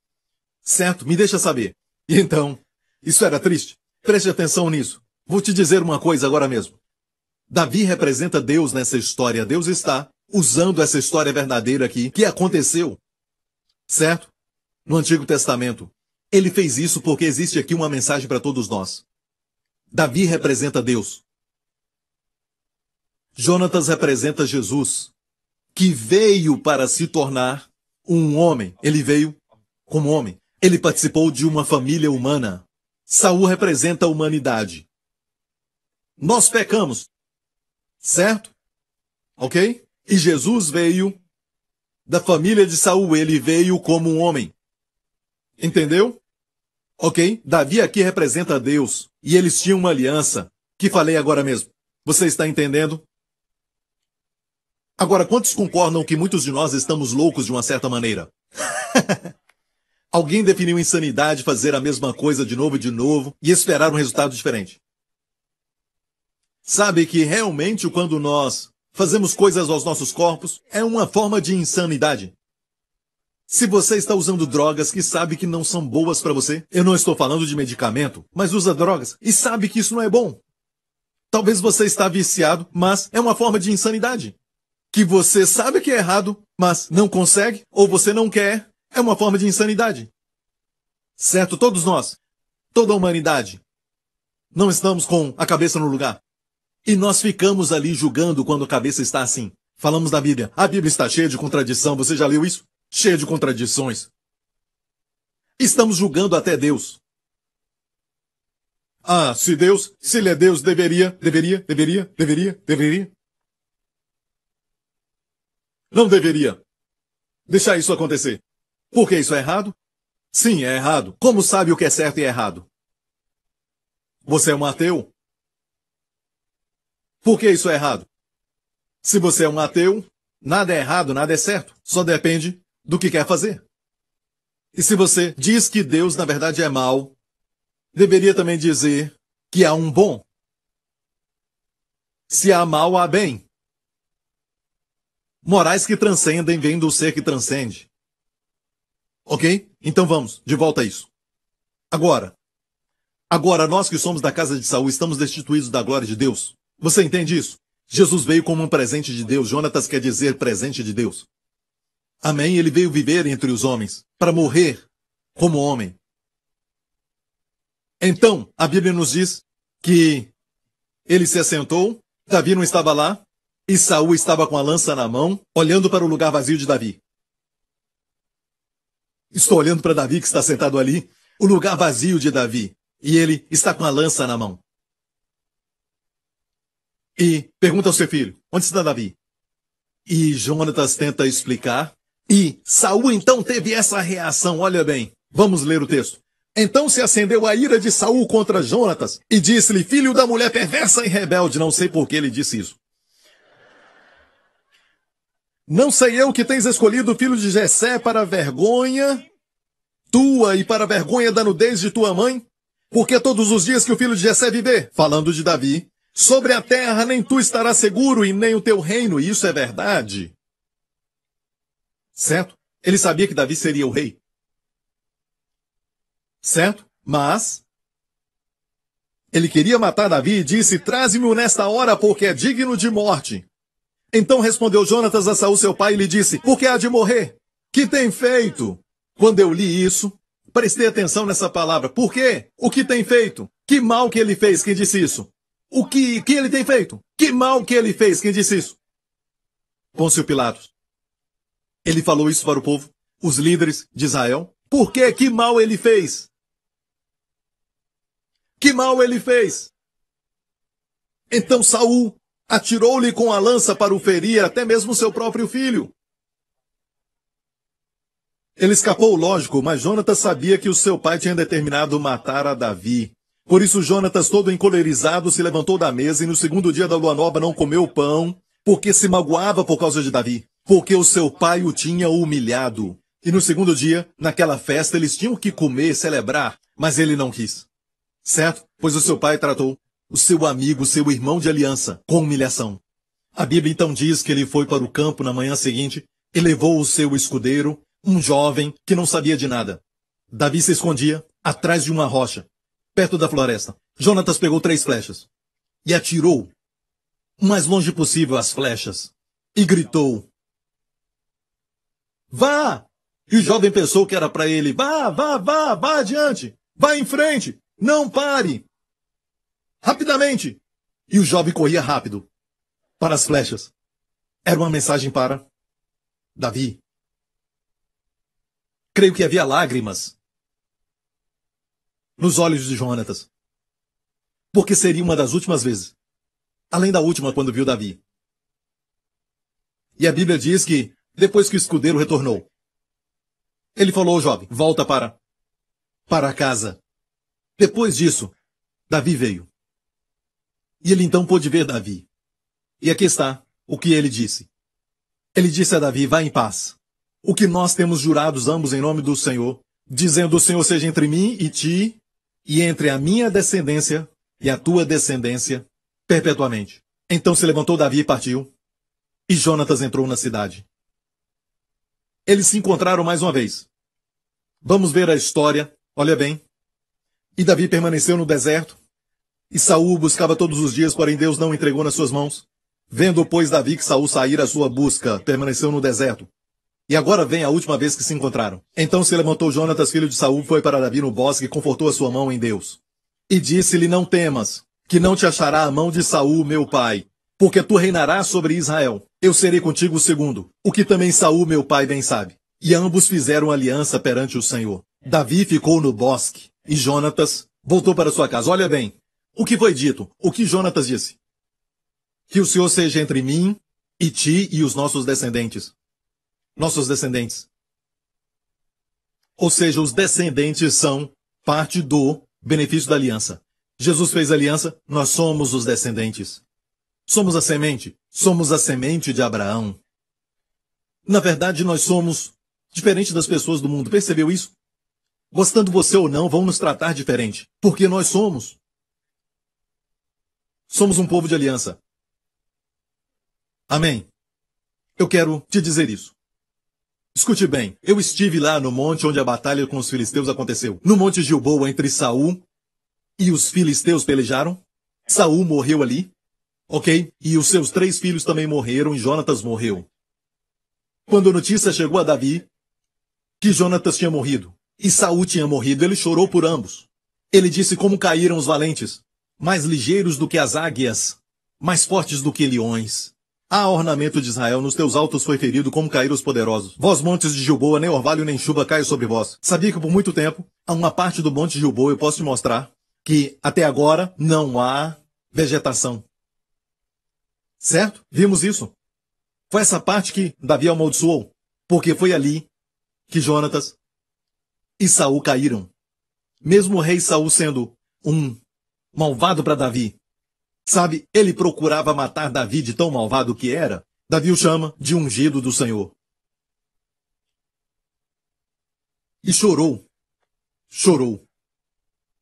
Certo? Me deixa saber. E então, isso era triste. Preste atenção nisso. Vou te dizer uma coisa agora mesmo. Davi representa Deus nessa história. Deus está usando essa história verdadeira aqui, que aconteceu. Certo? No Antigo Testamento. Ele fez isso porque existe aqui uma mensagem para todos nós. Davi representa Deus. Jonatas representa Jesus, que veio para se tornar um homem. Ele veio como homem. Ele participou de uma família humana. Saul representa a humanidade. Nós pecamos. Certo? Ok? E Jesus veio da família de Saul. Ele veio como um homem. Entendeu? Ok? Davi aqui representa Deus. E eles tinham uma aliança, que falei agora mesmo. Você está entendendo? Agora, quantos concordam que muitos de nós estamos loucos de uma certa maneira? Alguém definiu insanidade fazer a mesma coisa de novo e de novo e esperar um resultado diferente. Sabe que realmente quando nós fazemos coisas aos nossos corpos é uma forma de insanidade. Se você está usando drogas que sabe que não são boas para você, eu não estou falando de medicamento, mas usa drogas e sabe que isso não é bom. Talvez você está viciado, mas é uma forma de insanidade. Que você sabe que é errado, mas não consegue ou você não quer, é uma forma de insanidade. Certo? Todos nós, toda a humanidade, não estamos com a cabeça no lugar. E nós ficamos ali julgando quando a cabeça está assim. Falamos da Bíblia. A Bíblia está cheia de contradição. Você já leu isso? cheia de contradições. Estamos julgando até Deus. Ah, se Deus, se ele é Deus, deveria, deveria, deveria, deveria, deveria. Não deveria deixar isso acontecer. Porque isso é errado? Sim, é errado. Como sabe o que é certo e errado? Você é um ateu? Por que isso é errado? Se você é um ateu, nada é errado, nada é certo. Só depende do que quer fazer. E se você diz que Deus na verdade é mau, deveria também dizer que há um bom. Se há mal, há bem. Morais que transcendem vêm do ser que transcende. Ok? Então vamos, de volta a isso. Agora, agora nós que somos da casa de Saul estamos destituídos da glória de Deus. Você entende isso? Jesus veio como um presente de Deus. Jonatas quer dizer presente de Deus. Amém? Ele veio viver entre os homens, para morrer como homem. Então, a Bíblia nos diz que ele se assentou, Davi não estava lá, e Saul estava com a lança na mão, olhando para o lugar vazio de Davi. Estou olhando para Davi que está sentado ali, o lugar vazio de Davi, e ele está com a lança na mão. E pergunta ao seu filho: onde está Davi? E Jonatas tenta explicar, e Saul então teve essa reação, olha bem. Vamos ler o texto. Então se acendeu a ira de Saul contra Jonatas e disse-lhe: Filho da mulher perversa e rebelde. Não sei por que ele disse isso. Não sei eu que tens escolhido o filho de Jessé para vergonha tua e para vergonha da nudez de tua mãe? Porque todos os dias que o filho de Jessé viver, falando de Davi, sobre a terra nem tu estarás seguro e nem o teu reino, e isso é verdade. Certo? Ele sabia que Davi seria o rei. Certo? Mas ele queria matar Davi e disse: Traze-me-o nesta hora, porque é digno de morte. Então respondeu Jonatas a Saul, seu pai, e lhe disse: Por que há de morrer? Que tem feito? Quando eu li isso, prestei atenção nessa palavra. Por quê? O que tem feito? Que mal que ele fez? Quem disse isso? O que, que ele tem feito? Que mal que ele fez? Quem disse isso? Pôncio Pilatos. Ele falou isso para o povo, os líderes de Israel. Por que? Que mal ele fez? Que mal ele fez? Então Saul atirou-lhe com a lança para o ferir até mesmo seu próprio filho. Ele escapou, lógico, mas Jonatas sabia que o seu pai tinha determinado matar a Davi. Por isso Jonatas, todo encolerizado, se levantou da mesa e no segundo dia da lua nova não comeu pão, porque se magoava por causa de Davi, porque o seu pai o tinha humilhado. E no segundo dia, naquela festa, eles tinham que comer, celebrar, mas ele não quis. Certo? Pois o seu pai tratou o seu amigo, seu irmão de aliança, com humilhação. A Bíblia então diz que ele foi para o campo na manhã seguinte e levou o seu escudeiro, um jovem que não sabia de nada. Davi se escondia atrás de uma rocha, perto da floresta. Jonatas pegou três flechas e atirou o mais longe possível as flechas e gritou: Vá! E o jovem pensou que era para ele: Vá, vá, vá, vá adiante, vá em frente, não pare! Rapidamente! E o jovem corria rápido para as flechas. Era uma mensagem para Davi. Creio que havia lágrimas nos olhos de Jonatas. Porque seria uma das últimas vezes. Além da última quando viu Davi. E a Bíblia diz que, depois que o escudeiro retornou, ele falou ao jovem, volta para, para casa. Depois disso, Davi veio. E ele então pôde ver Davi. E aqui está o que ele disse. Ele disse a Davi, vá em paz. O que nós temos jurados ambos em nome do Senhor, dizendo o Senhor seja entre mim e ti, e entre a minha descendência e a tua descendência, perpetuamente. Então se levantou Davi e partiu, e Jonatas entrou na cidade. Eles se encontraram mais uma vez. Vamos ver a história, olha bem. E Davi permaneceu no deserto, e Saul buscava todos os dias, porém Deus não entregou nas suas mãos. Vendo, pois, Davi que Saul sair à sua busca, permaneceu no deserto. E agora vem a última vez que se encontraram. Então se levantou Jonatas, filho de Saul, foi para Davi no bosque e confortou a sua mão em Deus. E disse-lhe, não temas, que não te achará a mão de Saul, meu pai, porque tu reinarás sobre Israel. Eu serei contigo o segundo, o que também Saul, meu pai, bem sabe. E ambos fizeram aliança perante o Senhor. Davi ficou no bosque, e Jonatas voltou para sua casa. Olha bem, o que foi dito? O que Jonatas disse? Que o Senhor seja entre mim e ti e os nossos descendentes. Nossos descendentes. Ou seja, os descendentes são parte do benefício da aliança. Jesus fez aliança, nós somos os descendentes. Somos a semente, somos a semente de Abraão. Na verdade, nós somos diferente das pessoas do mundo. Percebeu isso? Gostando você ou não, vão nos tratar diferente, porque nós somos. Somos um povo de aliança. Amém. Eu quero te dizer isso. Escute bem, eu estive lá no monte onde a batalha com os filisteus aconteceu. No monte Gilboa, entre Saul e os filisteus pelejaram. Saul morreu ali. Ok? E os seus três filhos também morreram e Jonatas morreu. Quando a notícia chegou a Davi que Jonatas tinha morrido e Saul tinha morrido, ele chorou por ambos. Ele disse como caíram os valentes mais ligeiros do que as águias, mais fortes do que leões. Há ornamento de Israel, nos teus altos foi ferido como caíram os poderosos. Vós montes de Gilboa, nem orvalho nem chuva caem sobre vós. Sabia que por muito tempo, a uma parte do monte de Gilboa, eu posso te mostrar, que até agora não há vegetação. Certo? Vimos isso. Foi essa parte que Davi amaldiçoou, porque foi ali que Jonatas e Saul caíram. Mesmo o rei Saul sendo um malvado para Davi. Sabe, ele procurava matar Davi de tão malvado que era. Davi o chama de ungido do Senhor. E chorou chorou.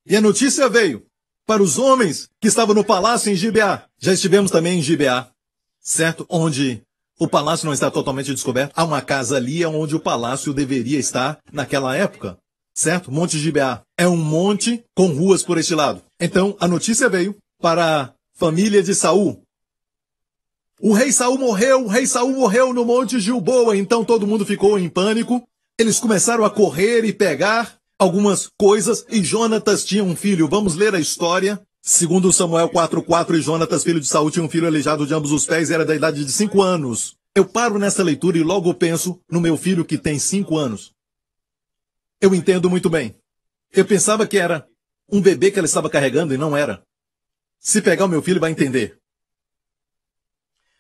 E a notícia veio para os homens que estavam no palácio em Gibeá. Já estivemos também em Gibeá, certo? Onde o palácio não está totalmente descoberto. Há uma casa ali onde o palácio deveria estar naquela época, certo? Monte Gibeá. É um monte com ruas por este lado. Então, a notícia veio para a família de Saul. O rei Saul morreu, o rei Saul morreu no Monte Gilboa, então todo mundo ficou em pânico. Eles começaram a correr e pegar algumas coisas e Jonatas tinha um filho. Vamos ler a história. Segundo Samuel 4:4, e Jonatas, filho de Saul, tinha um filho aleijado de ambos os pés e era da idade de cinco anos. Eu paro nessa leitura e logo penso no meu filho que tem cinco anos. Eu entendo muito bem. Eu pensava que era um bebê que ela estava carregando e não era. Se pegar o meu filho, vai entender.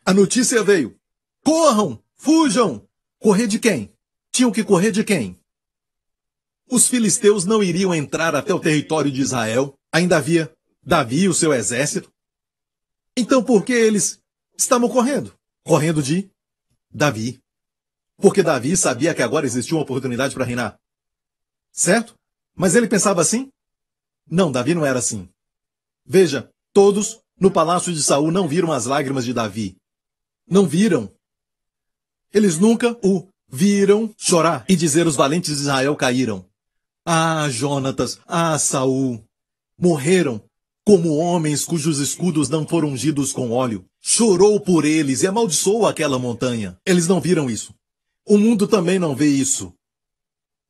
A notícia veio. Corram! Fujam! Correr de quem? Tinham que correr de quem? Os filisteus não iriam entrar até o território de Israel. Ainda havia Davi e o seu exército. Então por que eles estavam correndo? Correndo de Davi. Porque Davi sabia que agora existia uma oportunidade para reinar. Certo? Mas ele pensava assim? Não, Davi não era assim. Veja, todos no palácio de Saul não viram as lágrimas de Davi. Não viram. Eles nunca o viram chorar e dizer os valentes de Israel caíram. Ah, Jonatas, ah, Saul, morreram como homens cujos escudos não foram ungidos com óleo. Chorou por eles e amaldiçoou aquela montanha. Eles não viram isso. O mundo também não vê isso.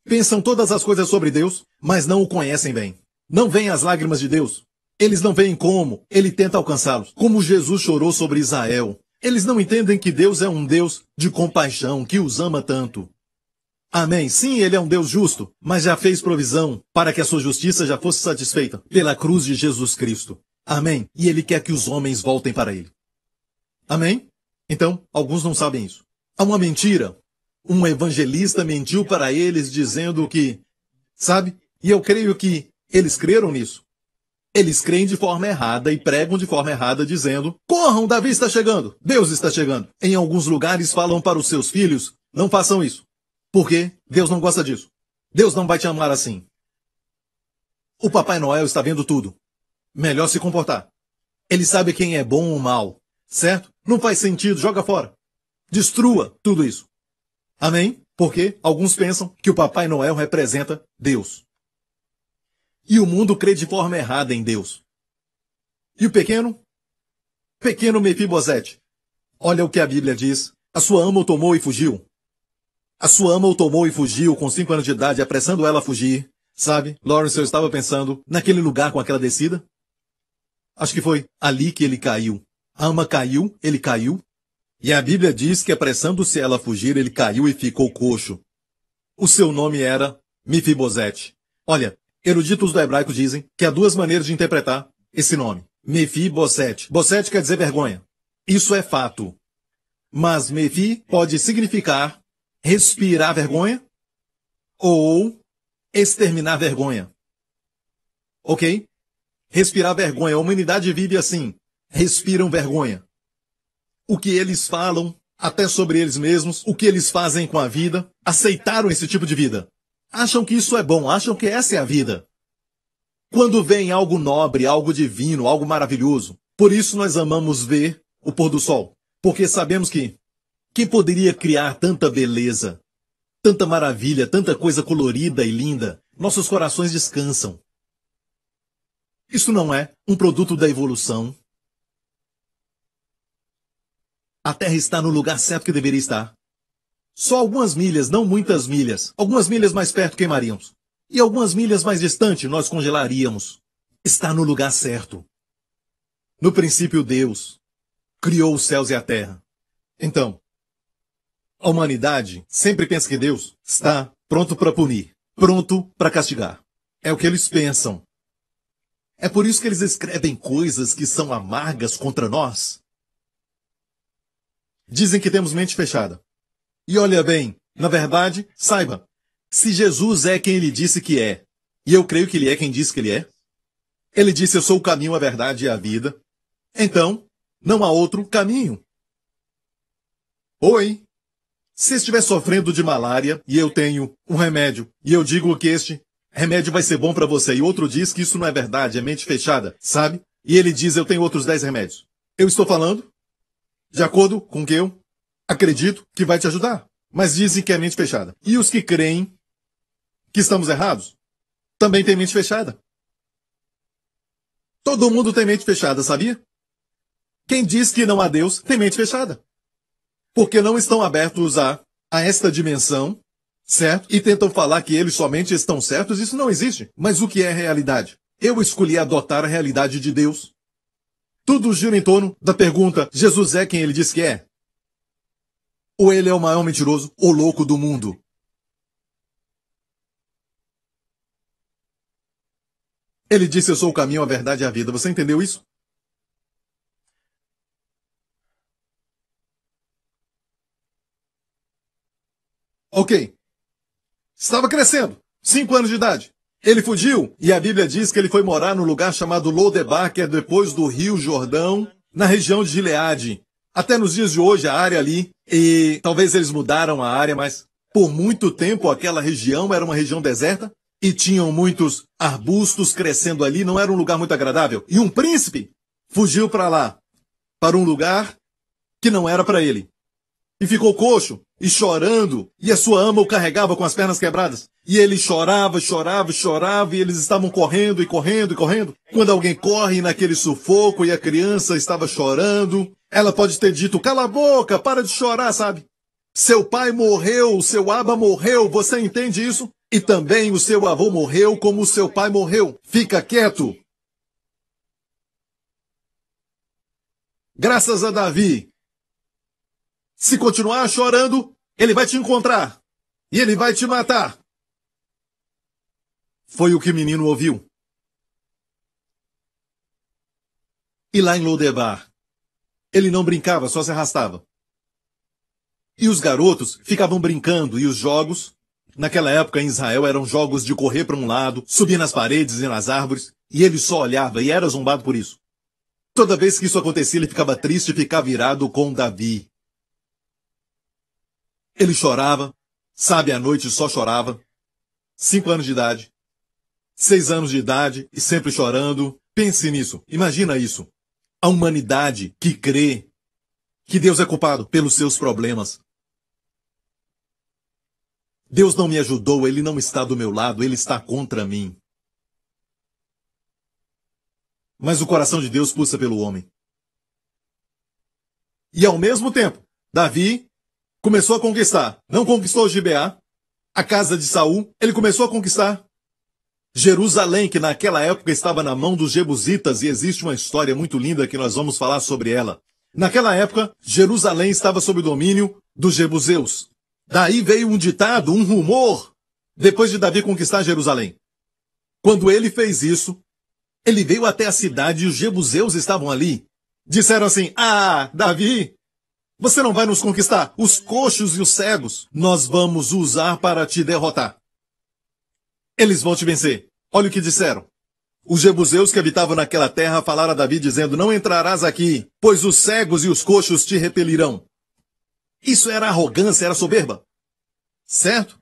Pensam todas as coisas sobre Deus, mas não o conhecem bem. Não veem as lágrimas de Deus. Eles não veem como ele tenta alcançá-los, como Jesus chorou sobre Israel. Eles não entendem que Deus é um Deus de compaixão, que os ama tanto. Amém. Sim, ele é um Deus justo, mas já fez provisão para que a sua justiça já fosse satisfeita pela cruz de Jesus Cristo. Amém. E ele quer que os homens voltem para ele. Amém? Então, alguns não sabem isso. Há uma mentira. Um evangelista mentiu para eles dizendo que, sabe? E eu creio que eles creram nisso. Eles creem de forma errada e pregam de forma errada dizendo: Corram, Davi está chegando, Deus está chegando. Em alguns lugares falam para os seus filhos: Não façam isso. Porque Deus não gosta disso. Deus não vai te amar assim. O Papai Noel está vendo tudo. Melhor se comportar. Ele sabe quem é bom ou mal. Certo? Não faz sentido, joga fora. Destrua tudo isso. Amém? Porque alguns pensam que o Papai Noel representa Deus. E o mundo crê de forma errada em Deus. E o pequeno? Pequeno Mefibosete. Olha o que a Bíblia diz. A sua ama o tomou e fugiu. A sua ama o tomou e fugiu com cinco anos de idade, apressando ela a fugir. Sabe, Lawrence, eu estava pensando naquele lugar com aquela descida. Acho que foi ali que ele caiu. A ama caiu, ele caiu. E a Bíblia diz que apressando-se ela a fugir, ele caiu e ficou coxo. O seu nome era Mefibosete. Olha, eruditos do hebraico dizem que há duas maneiras de interpretar esse nome. Mefibosete. Bosete quer dizer vergonha. Isso é fato. Mas Mefi pode significar respirar vergonha ou exterminar vergonha. Ok? Respirar vergonha. A humanidade vive assim. Respiram vergonha. O que eles falam, até sobre eles mesmos, o que eles fazem com a vida, aceitaram esse tipo de vida. Acham que isso é bom, acham que essa é a vida. Quando vem algo nobre, algo divino, algo maravilhoso. Por isso nós amamos ver o pôr do sol. Porque sabemos que quem poderia criar tanta beleza, tanta maravilha, tanta coisa colorida e linda? Nossos corações descansam. Isso não é um produto da evolução. A Terra está no lugar certo que deveria estar. Só algumas milhas, não muitas milhas. Algumas milhas mais perto queimaríamos. E algumas milhas mais distante nós congelaríamos. Está no lugar certo. No princípio, Deus criou os céus e a terra. Então, a humanidade sempre pensa que Deus está pronto para punir, pronto para castigar. É o que eles pensam. É por isso que eles escrevem coisas que são amargas contra nós. Dizem que temos mente fechada. E olha bem, na verdade, saiba, se Jesus é quem ele disse que é, e eu creio que ele é quem disse que ele é, ele disse eu sou o caminho, a verdade e a vida, então não há outro caminho. Oi, se estiver sofrendo de malária e eu tenho um remédio e eu digo que este remédio vai ser bom para você. E outro diz que isso não é verdade, é mente fechada, sabe? E ele diz, eu tenho outros 10 remédios. Eu estou falando de acordo com o que eu acredito que vai te ajudar. Mas dizem que é mente fechada. E os que creem que estamos errados também têm mente fechada. Todo mundo tem mente fechada, sabia? Quem diz que não há Deus tem mente fechada. Porque não estão abertos a, a esta dimensão, certo? E tentam falar que eles somente estão certos, isso não existe. Mas o que é realidade? Eu escolhi adotar a realidade de Deus. Tudo gira em torno da pergunta: Jesus é quem ele diz que é? Ou ele é o maior mentiroso, o louco do mundo? Ele disse: Eu sou o caminho, a verdade e a vida. Você entendeu isso? Ok. Estava crescendo. Cinco anos de idade. Ele fugiu e a Bíblia diz que ele foi morar no lugar chamado Lodebar, que é depois do Rio Jordão, na região de Gileade. Até nos dias de hoje, a área ali, e talvez eles mudaram a área, mas por muito tempo aquela região era uma região deserta e tinham muitos arbustos crescendo ali, não era um lugar muito agradável. E um príncipe fugiu para lá, para um lugar que não era para ele. E ficou coxo e chorando, e a sua ama o carregava com as pernas quebradas. E ele chorava, chorava, chorava, e eles estavam correndo e correndo e correndo. Quando alguém corre naquele sufoco e a criança estava chorando, ela pode ter dito: cala a boca, para de chorar, sabe? Seu pai morreu, seu aba morreu, você entende isso? E também o seu avô morreu como o seu pai morreu. Fica quieto. Graças a Davi, se continuar chorando, ele vai te encontrar. E ele vai te matar. Foi o que o menino ouviu. E lá em Lodebar, ele não brincava, só se arrastava. E os garotos ficavam brincando, e os jogos, naquela época em Israel, eram jogos de correr para um lado, subir nas paredes e nas árvores, e ele só olhava e era zombado por isso. Toda vez que isso acontecia, ele ficava triste e ficava virado com Davi. Ele chorava, sabe, à noite só chorava. Cinco anos de idade. Seis anos de idade e sempre chorando. Pense nisso, imagina isso. A humanidade que crê que Deus é culpado pelos seus problemas. Deus não me ajudou, Ele não está do meu lado, Ele está contra mim. Mas o coração de Deus pulsa pelo homem. E ao mesmo tempo, Davi começou a conquistar. Não conquistou Gibeá, a casa de Saul, ele começou a conquistar Jerusalém, que naquela época estava na mão dos jebusitas, e existe uma história muito linda que nós vamos falar sobre ela. Naquela época, Jerusalém estava sob o domínio dos jebuseus. Daí veio um ditado, um rumor, depois de Davi conquistar Jerusalém. Quando ele fez isso, ele veio até a cidade e os jebuseus estavam ali. Disseram assim: Ah, Davi, você não vai nos conquistar. Os coxos e os cegos nós vamos usar para te derrotar. Eles vão te vencer. Olha o que disseram. Os jebuseus que habitavam naquela terra falaram a Davi dizendo: Não entrarás aqui, pois os cegos e os coxos te repelirão. Isso era arrogância, era soberba. Certo?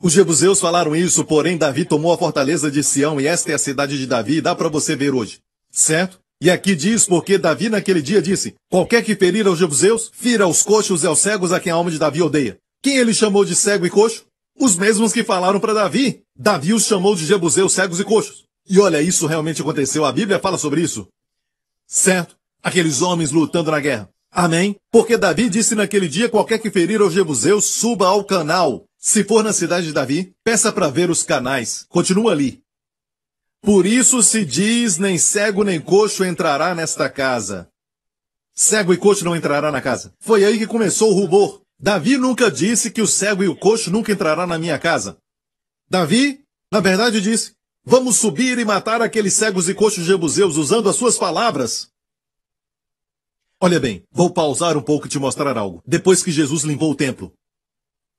Os jebuseus falaram isso, porém Davi tomou a fortaleza de Sião e esta é a cidade de Davi, dá para você ver hoje. Certo? E aqui diz porque Davi naquele dia disse: Qualquer que ferir aos jebuseus, fira aos coxos e aos cegos a quem a alma de Davi odeia. Quem ele chamou de cego e coxo? Os mesmos que falaram para Davi. Davi os chamou de jebuseus, cegos e coxos. E olha, isso realmente aconteceu. A Bíblia fala sobre isso. Certo? Aqueles homens lutando na guerra. Amém? Porque Davi disse naquele dia: qualquer que ferir aos jebuseus, suba ao canal. Se for na cidade de Davi, peça para ver os canais. Continua ali. Por isso se diz: nem cego nem coxo entrará nesta casa. Cego e coxo não entrará na casa. Foi aí que começou o rubor. Davi nunca disse que o cego e o coxo nunca entrará na minha casa. Davi, na verdade, disse: Vamos subir e matar aqueles cegos e coxos jebuseus usando as suas palavras. Olha bem, vou pausar um pouco e te mostrar algo. Depois que Jesus limpou o templo,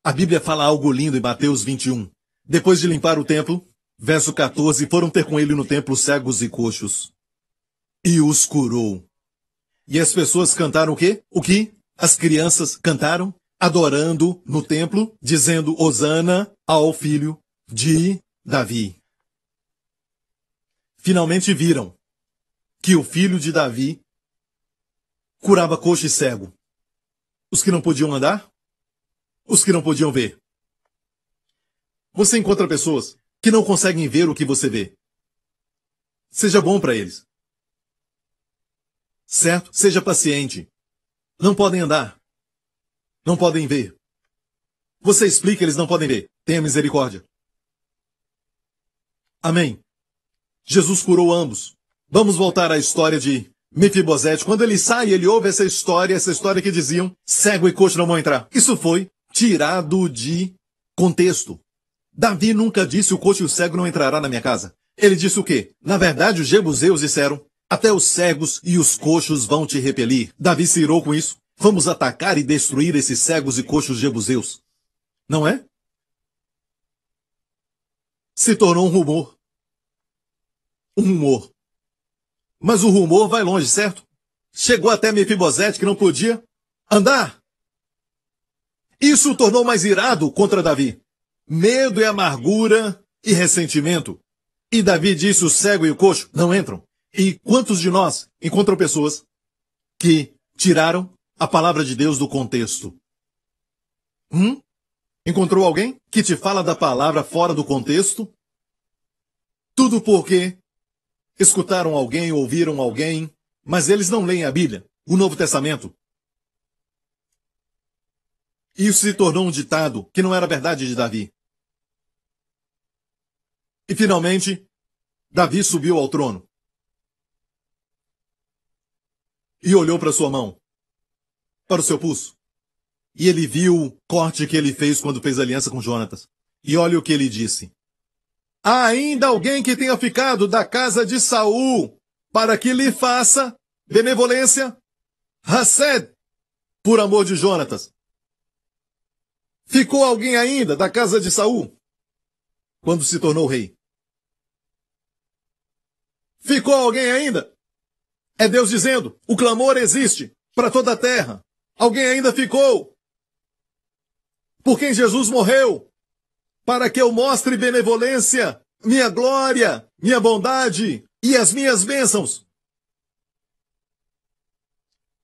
a Bíblia fala algo lindo em Mateus 21. Depois de limpar o templo, Verso 14: Foram ter com ele no templo cegos e coxos, e os curou. E as pessoas cantaram o quê? O que? As crianças cantaram, adorando no templo, dizendo Hosana ao filho de Davi. Finalmente viram que o filho de Davi curava coxo e cego. Os que não podiam andar, os que não podiam ver. Você encontra pessoas que não conseguem ver o que você vê. Seja bom para eles. Certo? Seja paciente. Não podem andar. Não podem ver. Você explica, eles não podem ver. Tenha misericórdia. Amém. Jesus curou ambos. Vamos voltar à história de Mefibosete. Quando ele sai, ele ouve essa história, essa história que diziam cego e coxo não vão entrar. Isso foi tirado de contexto. Davi nunca disse o coxo e o cego não entrará na minha casa. Ele disse o quê? Na verdade, os jebuseus disseram, até os cegos e os coxos vão te repelir. Davi se irou com isso. Vamos atacar e destruir esses cegos e coxos jebuseus. Não é? Se tornou um rumor. Um rumor. Mas o rumor vai longe, certo? Chegou até Mefibosete que não podia andar. Isso o tornou mais irado contra Davi. Medo e amargura e ressentimento. E Davi disse: o cego e o coxo não entram. E quantos de nós encontram pessoas que tiraram a palavra de Deus do contexto? Hum? Encontrou alguém que te fala da palavra fora do contexto? Tudo porque escutaram alguém, ouviram alguém, mas eles não leem a Bíblia, o Novo Testamento. Isso se tornou um ditado que não era verdade de Davi. E finalmente, Davi subiu ao trono. E olhou para sua mão, para o seu pulso. E ele viu o corte que ele fez quando fez aliança com Jonatas. E olha o que ele disse. Há ainda alguém que tenha ficado da casa de Saul para que lhe faça benevolência? Hassed, por amor de Jonatas. Ficou alguém ainda da casa de Saul quando se tornou rei? Ficou alguém ainda? É Deus dizendo: o clamor existe para toda a terra. Alguém ainda ficou? Por quem Jesus morreu? Para que eu mostre benevolência, minha glória, minha bondade e as minhas bênçãos.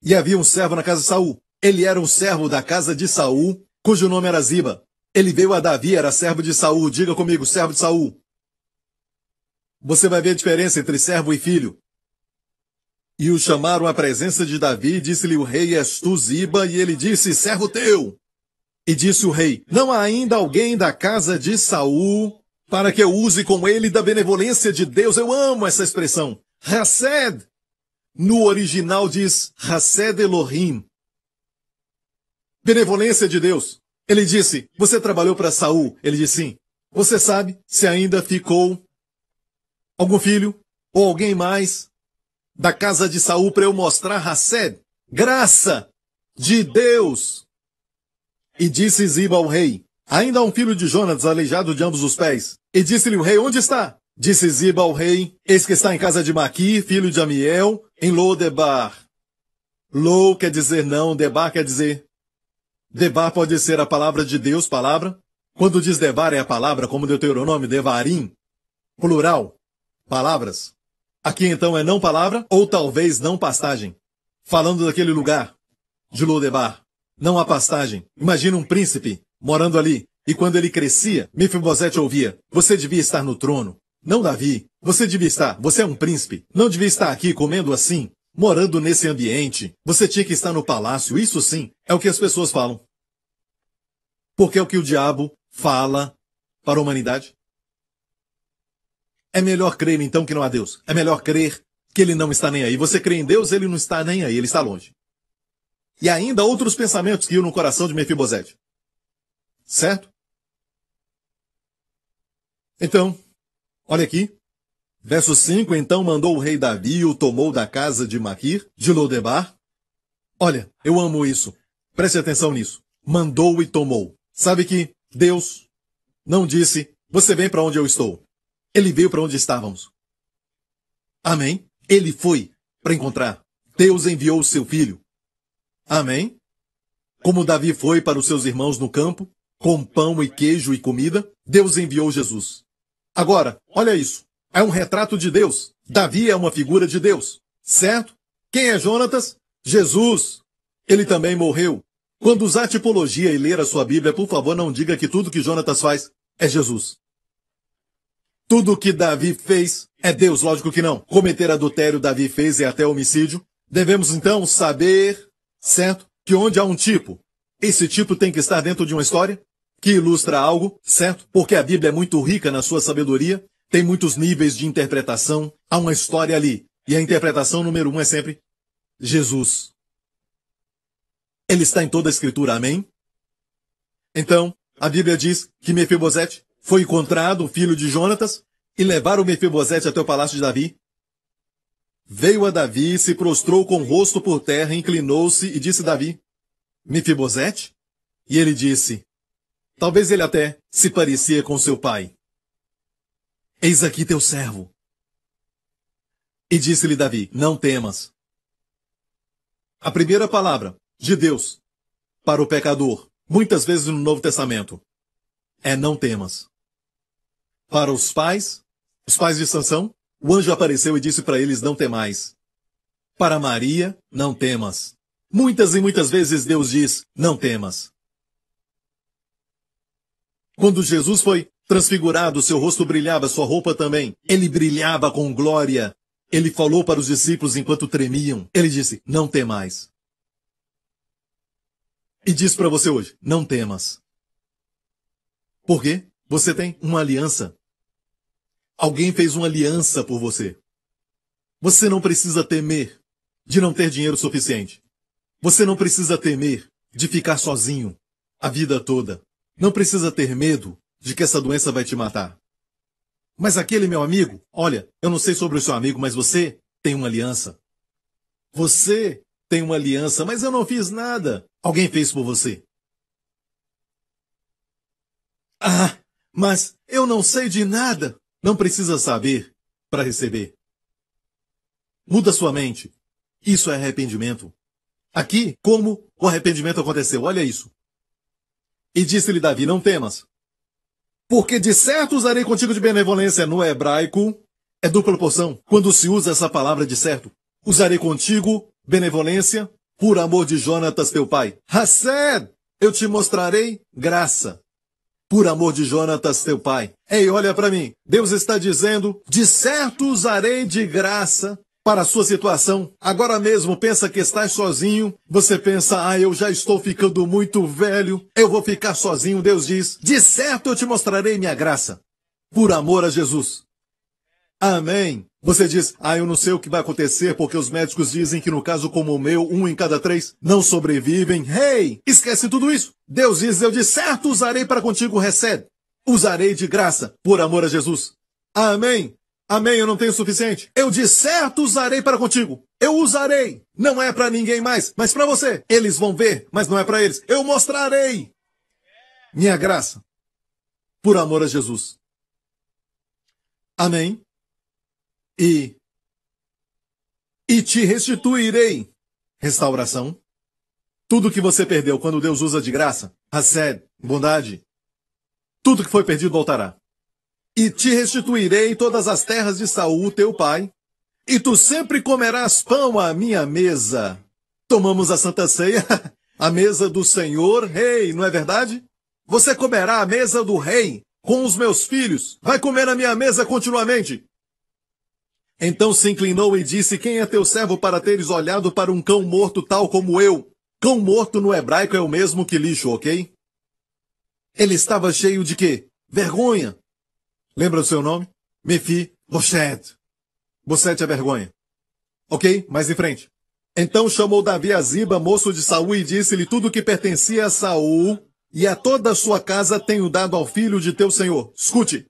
E havia um servo na casa de Saul. Ele era um servo da casa de Saul, cujo nome era Ziba. Ele veio a Davi, era servo de Saul. Diga comigo, servo de Saul. Você vai ver a diferença entre servo e filho. E o chamaram à presença de Davi, disse-lhe o rei, és tu Ziba, e ele disse, servo teu. E disse o rei, não há ainda alguém da casa de Saul para que eu use com ele da benevolência de Deus. Eu amo essa expressão. Hased. No original diz Hased Elohim. Benevolência de Deus. Ele disse, você trabalhou para Saul? Ele disse sim. Você sabe se ainda ficou algum filho ou alguém mais da casa de Saul para eu mostrar Hassed, graça de Deus. E disse Ziba ao rei, ainda há um filho de Jonas aleijado de ambos os pés. E disse-lhe o rei, onde está? Disse Ziba ao rei, eis que está em casa de Maqui, filho de Amiel, em Lodebar. Lo quer dizer não, Debar quer dizer. Debar pode ser a palavra de Deus, palavra. Quando diz Debar é a palavra, como Deuteronômio, Devarim, plural palavras. Aqui então é não palavra ou talvez não pastagem. Falando daquele lugar de Lodebar. Não há pastagem. Imagina um príncipe morando ali. E quando ele crescia, Mefibosete ouvia: Você devia estar no trono. Não Davi. Você devia estar. Você é um príncipe. Não devia estar aqui comendo assim, morando nesse ambiente. Você tinha que estar no palácio. Isso sim é o que as pessoas falam. Porque é o que o diabo fala para a humanidade. É melhor crer então que não há Deus. É melhor crer que ele não está nem aí. Você crê em Deus, ele não está nem aí, ele está longe. E ainda outros pensamentos que iam no coração de Mefibosete. Certo? Então, olha aqui. Verso 5, então mandou o rei Davi e o tomou da casa de Maquir, de Lodebar. Olha, eu amo isso. Preste atenção nisso. Mandou e tomou. Sabe que Deus não disse, você vem para onde eu estou. Ele veio para onde estávamos. Amém? Ele foi para encontrar. Deus enviou o seu filho. Amém? Como Davi foi para os seus irmãos no campo, com pão e queijo e comida, Deus enviou Jesus. Agora, olha isso. É um retrato de Deus. Davi é uma figura de Deus. Certo? Quem é Jonatas? Jesus. Ele também morreu. Quando usar tipologia e ler a sua Bíblia, por favor, não diga que tudo que Jonatas faz é Jesus. Tudo que Davi fez é Deus, lógico que não. Cometer adultério Davi fez e até homicídio. Devemos então saber, certo, que onde há um tipo, esse tipo tem que estar dentro de uma história que ilustra algo, certo? Porque a Bíblia é muito rica na sua sabedoria, tem muitos níveis de interpretação, há uma história ali. E a interpretação número um é sempre Jesus. Ele está em toda a escritura, amém? Então, a Bíblia diz que Mefibosete foi encontrado, filho de Jonatas, e levaram Mefibosete até o palácio de Davi. Veio a Davi, se prostrou com o rosto por terra, inclinou-se e disse Davi, Mefibosete? E ele disse, talvez ele até se parecia com seu pai. Eis aqui teu servo. E disse-lhe Davi, não temas. A primeira palavra de Deus para o pecador, muitas vezes no Novo Testamento, é não temas. Para os pais, os pais de Sansão, o anjo apareceu e disse para eles não temais. Para Maria, não temas. Muitas e muitas vezes Deus diz, não temas. Quando Jesus foi transfigurado, seu rosto brilhava, sua roupa também. Ele brilhava com glória. Ele falou para os discípulos enquanto tremiam. Ele disse, não temais. E diz para você hoje, não temas. Por quê? Você tem uma aliança. Alguém fez uma aliança por você. Você não precisa temer de não ter dinheiro suficiente. Você não precisa temer de ficar sozinho a vida toda. Não precisa ter medo de que essa doença vai te matar. Mas aquele meu amigo, olha, eu não sei sobre o seu amigo, mas você tem uma aliança. Você tem uma aliança, mas eu não fiz nada. Alguém fez por você. Ah, mas eu não sei de nada. Não precisa saber para receber. Muda sua mente. Isso é arrependimento. Aqui, como o arrependimento aconteceu? Olha isso. E disse-lhe Davi: Não temas. Porque de certo usarei contigo de benevolência no hebraico. É dupla porção. Quando se usa essa palavra de certo. Usarei contigo benevolência, por amor de Jonatas teu pai. Hassed, eu te mostrarei graça. Por amor de Jonatas teu pai. Ei, olha para mim. Deus está dizendo, de certo usarei de graça para a sua situação. Agora mesmo pensa que estás sozinho. Você pensa, ah, eu já estou ficando muito velho. Eu vou ficar sozinho. Deus diz, de certo eu te mostrarei minha graça. Por amor a Jesus. Amém. Você diz, ah, eu não sei o que vai acontecer porque os médicos dizem que no caso como o meu, um em cada três não sobrevivem. Hey, esquece tudo isso. Deus diz, eu de certo usarei para contigo recebe. Usarei de graça, por amor a Jesus. Amém. Amém, eu não tenho o suficiente. Eu de certo usarei para contigo. Eu usarei. Não é para ninguém mais, mas para você. Eles vão ver, mas não é para eles. Eu mostrarei minha graça. Por amor a Jesus. Amém e e te restituirei restauração. Tudo que você perdeu quando Deus usa de graça, sede, bondade, tudo que foi perdido voltará. E te restituirei todas as terras de Saul, teu pai, e tu sempre comerás pão à minha mesa. Tomamos a Santa Ceia, a mesa do Senhor, rei, não é verdade? Você comerá a mesa do rei com os meus filhos. Vai comer a minha mesa continuamente. Então se inclinou e disse: Quem é teu servo para teres olhado para um cão morto tal como eu? Cão morto no hebraico é o mesmo que lixo, ok? Ele estava cheio de quê? Vergonha. Lembra o seu nome? Mefi Boshet. Boshet é vergonha. Ok? Mais em frente. Então chamou Davi a Ziba, moço de Saul, e disse-lhe tudo que pertencia a Saul e a toda a sua casa tenho dado ao filho de teu senhor. Escute.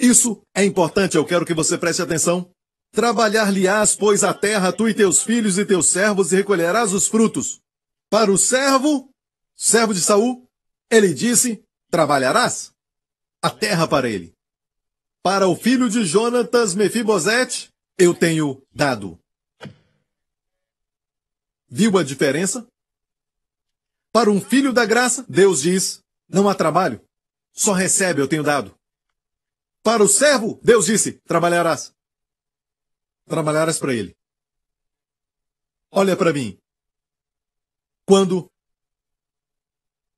Isso é importante, eu quero que você preste atenção. Trabalhar-lhe-ás, pois, a terra, tu e teus filhos e teus servos, e recolherás os frutos. Para o servo, servo de Saul, ele disse, trabalharás a terra para ele. Para o filho de Jonatas, Mefibosete, eu tenho dado. Viu a diferença? Para um filho da graça, Deus diz, não há trabalho, só recebe, eu tenho dado. Para o servo, Deus disse: trabalharás. Trabalharás para ele. Olha para mim. Quando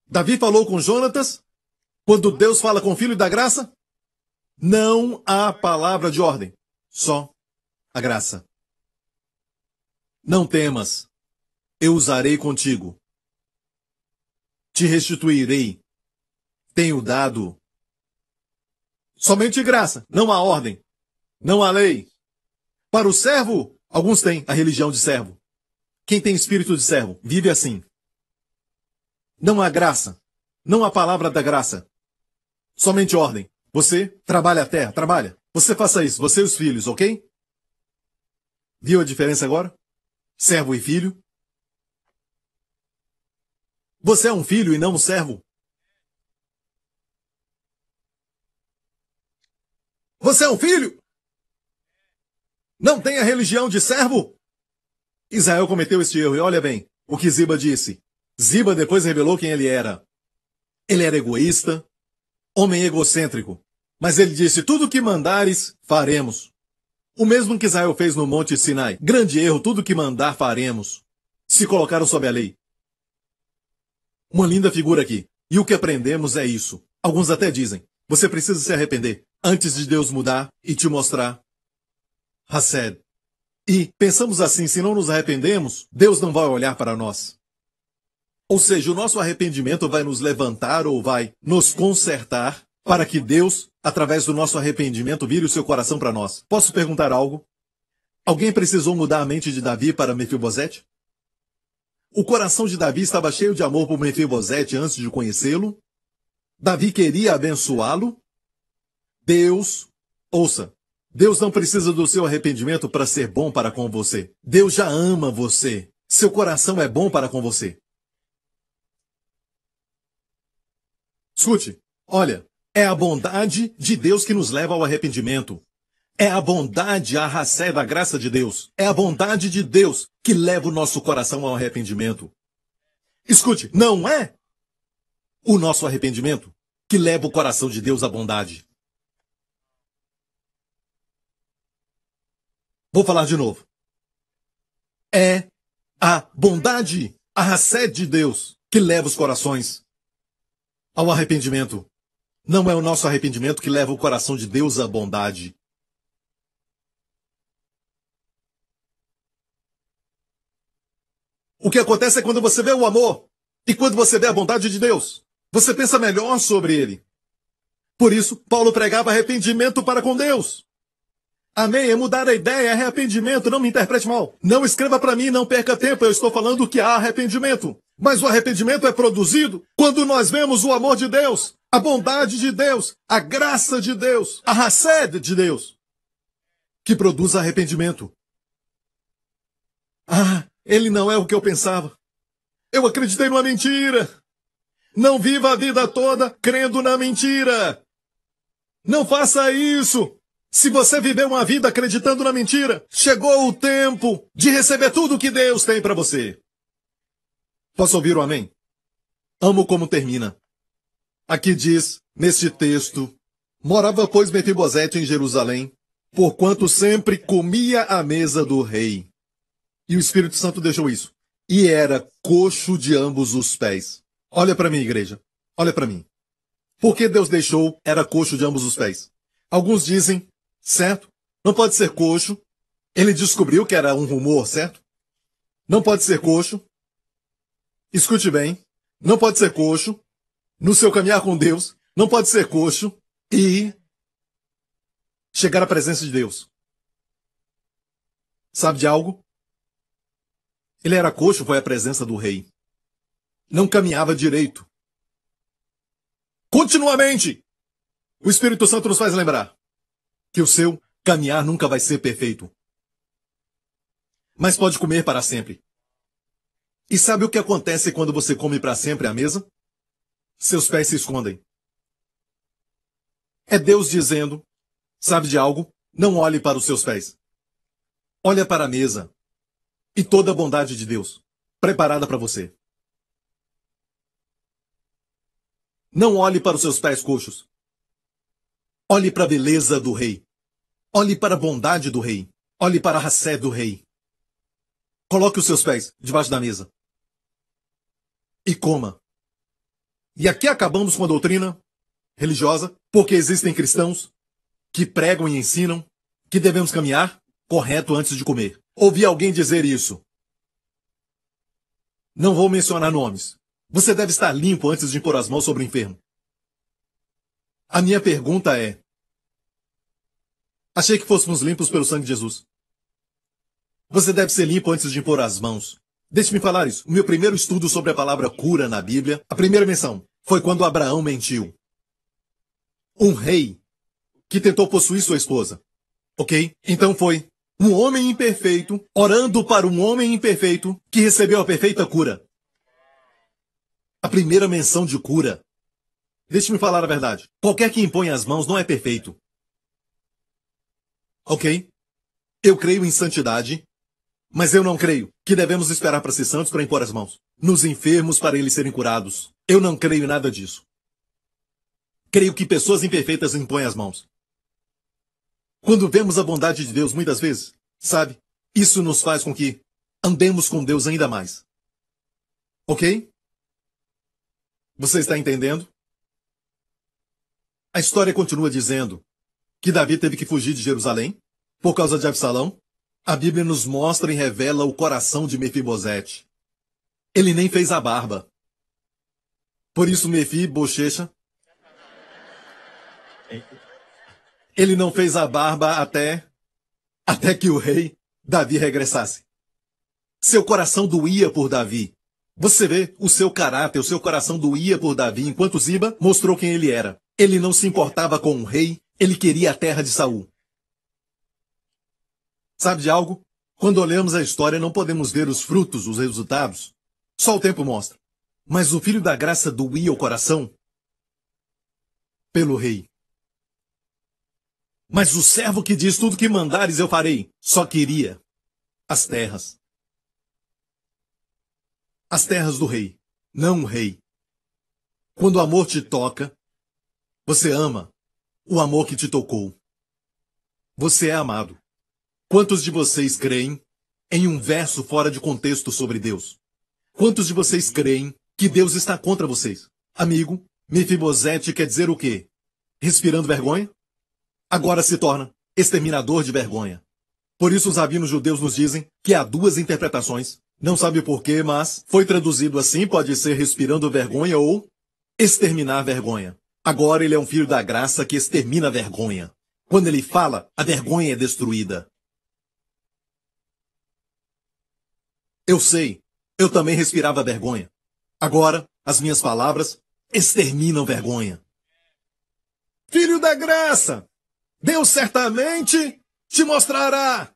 Davi falou com Jonatas, quando Deus fala com o filho da graça, não há palavra de ordem, só a graça. Não temas, eu usarei contigo. Te restituirei. Tenho dado somente graça, não há ordem, não há lei. Para o servo, alguns têm a religião de servo. Quem tem espírito de servo vive assim. Não há graça, não há palavra da graça. Somente ordem. Você trabalha a terra, trabalha. Você faça isso, você e os filhos, ok? Viu a diferença agora? Servo e filho. Você é um filho e não um servo. Você é um filho? Não tem a religião de servo? Israel cometeu este erro, e olha bem o que Ziba disse. Ziba depois revelou quem ele era. Ele era egoísta, homem egocêntrico. Mas ele disse: Tudo que mandares, faremos. O mesmo que Israel fez no Monte Sinai. Grande erro, tudo que mandar, faremos. Se colocaram sob a lei. Uma linda figura aqui. E o que aprendemos é isso. Alguns até dizem: você precisa se arrepender antes de Deus mudar e te mostrar Hased. E pensamos assim: se não nos arrependemos, Deus não vai olhar para nós. Ou seja, o nosso arrependimento vai nos levantar ou vai nos consertar para que Deus, através do nosso arrependimento, vire o seu coração para nós. Posso perguntar algo? Alguém precisou mudar a mente de Davi para Mefibosete? O coração de Davi estava cheio de amor por Mefibosete antes de conhecê-lo? Davi queria abençoá-lo? Deus, ouça, Deus não precisa do seu arrependimento para ser bom para com você. Deus já ama você. Seu coração é bom para com você. Escute, olha, é a bondade de Deus que nos leva ao arrependimento. É a bondade, a racé da graça de Deus. É a bondade de Deus que leva o nosso coração ao arrependimento. Escute, não é o nosso arrependimento que leva o coração de Deus à bondade. Vou falar de novo. É a bondade, a racé de Deus que leva os corações ao arrependimento. Não é o nosso arrependimento que leva o coração de Deus à bondade. O que acontece é quando você vê o amor e quando você vê a bondade de Deus, você pensa melhor sobre ele. Por isso, Paulo pregava arrependimento para com Deus. Amém. É mudar a ideia, é arrependimento. Não me interprete mal. Não escreva para mim, não perca tempo. Eu estou falando que há arrependimento. Mas o arrependimento é produzido quando nós vemos o amor de Deus, a bondade de Deus, a graça de Deus, a raced de Deus, que produz arrependimento. Ah, ele não é o que eu pensava. Eu acreditei numa mentira. Não viva a vida toda crendo na mentira. Não faça isso. Se você viveu uma vida acreditando na mentira, chegou o tempo de receber tudo o que Deus tem para você. Posso ouvir o amém? Amo como termina. Aqui diz, neste texto, morava, pois, Mefibosete em Jerusalém, porquanto sempre comia à mesa do rei. E o Espírito Santo deixou isso. E era coxo de ambos os pés. Olha para mim, igreja. Olha para mim. Por que Deus deixou era coxo de ambos os pés? Alguns dizem certo? Não pode ser coxo. Ele descobriu que era um rumor, certo? Não pode ser coxo. Escute bem. Não pode ser coxo. No seu caminhar com Deus, não pode ser coxo e chegar à presença de Deus. Sabe de algo? Ele era coxo, foi à presença do rei. Não caminhava direito. Continuamente! O Espírito Santo nos faz lembrar que o seu caminhar nunca vai ser perfeito. Mas pode comer para sempre. E sabe o que acontece quando você come para sempre à mesa? Seus pés se escondem. É Deus dizendo: sabe de algo? Não olhe para os seus pés. Olha para a mesa e toda a bondade de Deus preparada para você. Não olhe para os seus pés coxos. Olhe para a beleza do rei. Olhe para a bondade do rei. Olhe para a racé do rei. Coloque os seus pés debaixo da mesa. E coma. E aqui acabamos com a doutrina religiosa, porque existem cristãos que pregam e ensinam que devemos caminhar correto antes de comer. Ouvi alguém dizer isso. Não vou mencionar nomes. Você deve estar limpo antes de impor as mãos sobre o enfermo. A minha pergunta é: Achei que fôssemos limpos pelo sangue de Jesus. Você deve ser limpo antes de impor as mãos. Deixe-me falar isso. O meu primeiro estudo sobre a palavra cura na Bíblia, a primeira menção, foi quando Abraão mentiu. Um rei que tentou possuir sua esposa. Ok? Então foi um homem imperfeito orando para um homem imperfeito que recebeu a perfeita cura. A primeira menção de cura. Deixe-me falar a verdade. Qualquer que impõe as mãos não é perfeito. Ok? Eu creio em santidade, mas eu não creio que devemos esperar para ser santos para impor as mãos. Nos enfermos para eles serem curados. Eu não creio em nada disso. Creio que pessoas imperfeitas impõem as mãos. Quando vemos a bondade de Deus muitas vezes, sabe, isso nos faz com que andemos com Deus ainda mais. Ok? Você está entendendo? A história continua dizendo que Davi teve que fugir de Jerusalém por causa de Absalão. A Bíblia nos mostra e revela o coração de Mefibosete. Ele nem fez a barba. Por isso Mefi, bochecha. Ele não fez a barba até até que o rei Davi regressasse. Seu coração doía por Davi. Você vê o seu caráter, o seu coração doía por Davi, enquanto Ziba mostrou quem ele era. Ele não se importava com o rei, ele queria a terra de Saul. Sabe de algo? Quando olhamos a história, não podemos ver os frutos, os resultados. Só o tempo mostra. Mas o filho da graça doía o coração pelo rei. Mas o servo que diz tudo que mandares eu farei, só queria as terras. As terras do rei, não o rei. Quando o amor te toca, você ama o amor que te tocou. Você é amado. Quantos de vocês creem em um verso fora de contexto sobre Deus? Quantos de vocês creem que Deus está contra vocês? Amigo, Mefibosete quer dizer o quê? Respirando vergonha? Agora se torna exterminador de vergonha. Por isso os rabinos judeus nos dizem que há duas interpretações. Não sabe porquê, mas foi traduzido assim, pode ser respirando vergonha ou exterminar vergonha. Agora ele é um filho da graça que extermina a vergonha. Quando ele fala, a vergonha é destruída. Eu sei, eu também respirava vergonha. Agora, as minhas palavras exterminam vergonha. Filho da graça, Deus certamente te mostrará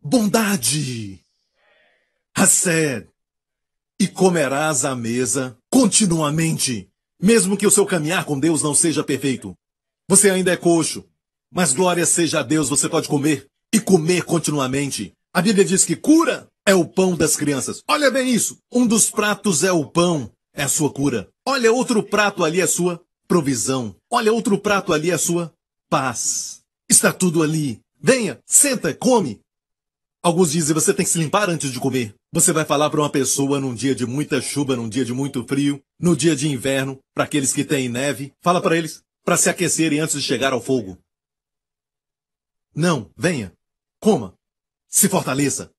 bondade, Hassed, e comerás à mesa continuamente mesmo que o seu caminhar com Deus não seja perfeito. Você ainda é coxo. Mas glória seja a Deus, você pode comer e comer continuamente. A Bíblia diz que cura é o pão das crianças. Olha bem isso. Um dos pratos é o pão, é a sua cura. Olha outro prato ali é a sua provisão. Olha outro prato ali é a sua paz. Está tudo ali. Venha, senta, come. Alguns dizem você tem que se limpar antes de comer. Você vai falar para uma pessoa num dia de muita chuva, num dia de muito frio, no dia de inverno, para aqueles que têm neve, fala para eles para se aquecerem antes de chegar ao fogo. Não, venha. Coma. Se fortaleça.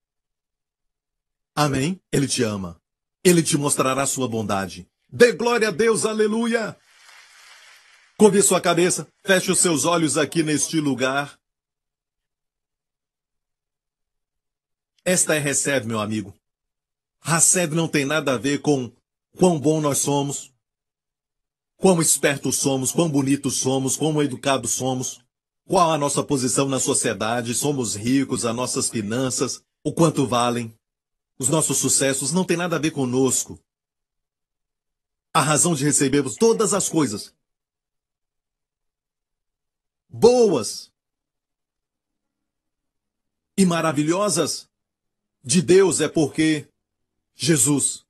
Amém? Ele te ama. Ele te mostrará sua bondade. Dê glória a Deus, aleluia! Curve sua cabeça, feche os seus olhos aqui neste lugar. Esta é recebe, meu amigo. Recebe não tem nada a ver com quão bom nós somos, quão espertos somos, quão bonitos somos, quão educados somos, qual a nossa posição na sociedade, somos ricos, as nossas finanças, o quanto valem. Os nossos sucessos não tem nada a ver conosco. A razão de recebermos todas as coisas boas e maravilhosas de Deus é porque Jesus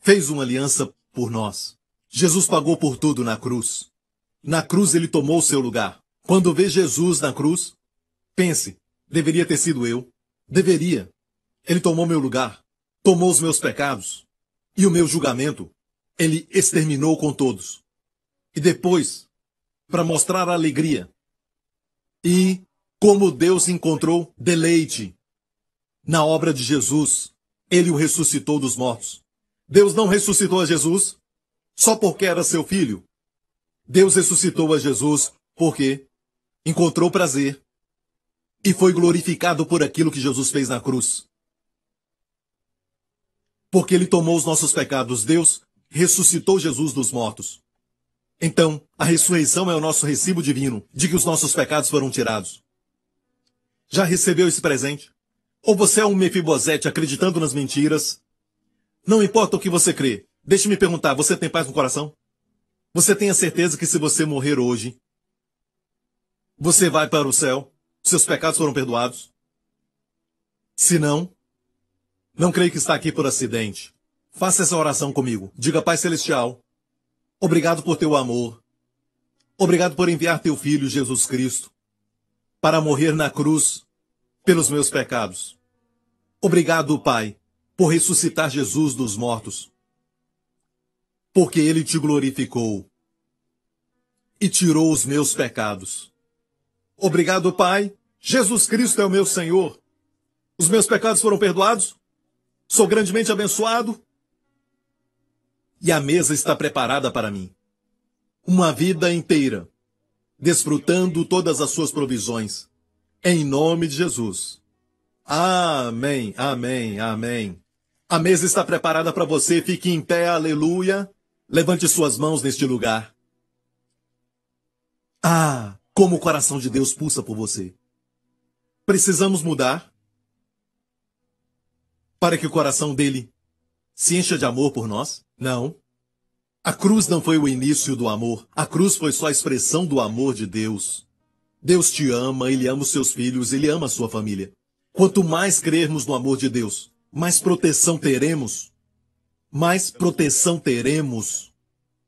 fez uma aliança por nós. Jesus pagou por tudo na cruz. Na cruz ele tomou o seu lugar. Quando vê Jesus na cruz, pense, deveria ter sido eu. Deveria. Ele tomou meu lugar, tomou os meus pecados e o meu julgamento. Ele exterminou com todos. E depois, para mostrar a alegria e como Deus encontrou deleite na obra de Jesus, ele o ressuscitou dos mortos. Deus não ressuscitou a Jesus só porque era seu filho. Deus ressuscitou a Jesus porque encontrou prazer e foi glorificado por aquilo que Jesus fez na cruz. Porque ele tomou os nossos pecados, Deus ressuscitou Jesus dos mortos. Então, a ressurreição é o nosso recibo divino de que os nossos pecados foram tirados. Já recebeu esse presente? Ou você é um Mefibosete acreditando nas mentiras? Não importa o que você crê. Deixe-me perguntar, você tem paz no coração? Você tem a certeza que se você morrer hoje, você vai para o céu? Seus pecados foram perdoados? Se não, não creio que está aqui por acidente. Faça essa oração comigo. Diga, Pai Celestial, obrigado por teu amor. Obrigado por enviar teu Filho, Jesus Cristo, para morrer na cruz pelos meus pecados. Obrigado, Pai, por ressuscitar Jesus dos mortos. Porque ele te glorificou e tirou os meus pecados. Obrigado, Pai. Jesus Cristo é o meu Senhor. Os meus pecados foram perdoados. Sou grandemente abençoado. E a mesa está preparada para mim. Uma vida inteira, desfrutando todas as suas provisões em nome de Jesus. Amém, amém, amém. A mesa está preparada para você. Fique em pé, aleluia. Levante suas mãos neste lugar. Ah, como o coração de Deus pulsa por você. Precisamos mudar para que o coração dele se encha de amor por nós? Não. A cruz não foi o início do amor. A cruz foi só a expressão do amor de Deus. Deus te ama, Ele ama os seus filhos, Ele ama a sua família. Quanto mais crermos no amor de Deus, mais proteção teremos. Mais proteção teremos.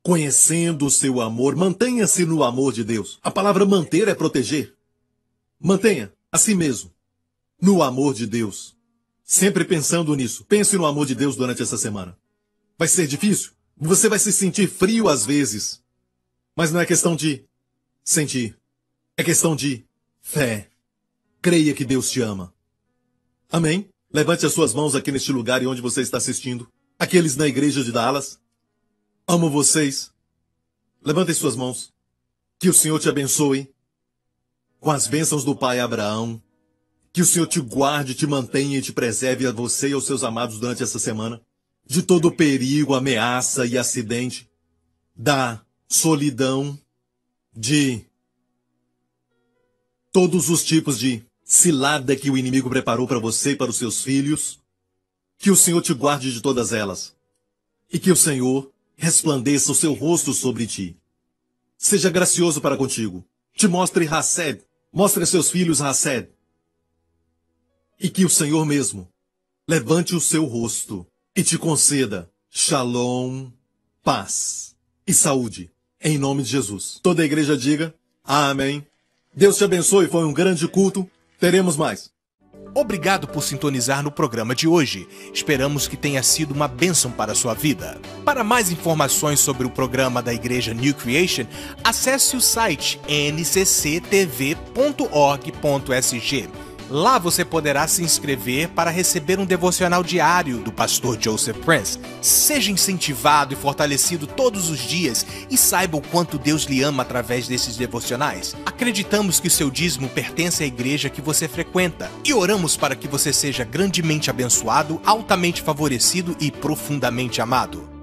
Conhecendo o seu amor, mantenha-se no amor de Deus. A palavra manter é proteger. Mantenha a si mesmo no amor de Deus. Sempre pensando nisso. Pense no amor de Deus durante essa semana. Vai ser difícil. Você vai se sentir frio às vezes. Mas não é questão de sentir. É questão de fé. Creia que Deus te ama. Amém? Levante as suas mãos aqui neste lugar e onde você está assistindo. Aqueles na igreja de Dallas. Amo vocês. Levantem suas mãos. Que o Senhor te abençoe. Com as bênçãos do Pai Abraão. Que o Senhor te guarde, te mantenha e te preserve a você e aos seus amados durante essa semana. De todo perigo, ameaça e acidente. Da solidão. De todos os tipos de cilada que o inimigo preparou para você e para os seus filhos. Que o Senhor te guarde de todas elas. E que o Senhor resplandeça o seu rosto sobre ti. Seja gracioso para contigo. Te mostre Hassed. Mostre a seus filhos Hassed. E que o Senhor mesmo levante o seu rosto e te conceda Shalom, paz e saúde. Em nome de Jesus. Toda a igreja diga Amém. Deus te abençoe, foi um grande culto. Teremos mais. Obrigado por sintonizar no programa de hoje. Esperamos que tenha sido uma bênção para a sua vida. Para mais informações sobre o programa da Igreja New Creation, acesse o site ncctv.org.sg. Lá você poderá se inscrever para receber um devocional diário do pastor Joseph Prince. Seja incentivado e fortalecido todos os dias e saiba o quanto Deus lhe ama através desses devocionais. Acreditamos que seu dízimo pertence à igreja que você frequenta e oramos para que você seja grandemente abençoado, altamente favorecido e profundamente amado.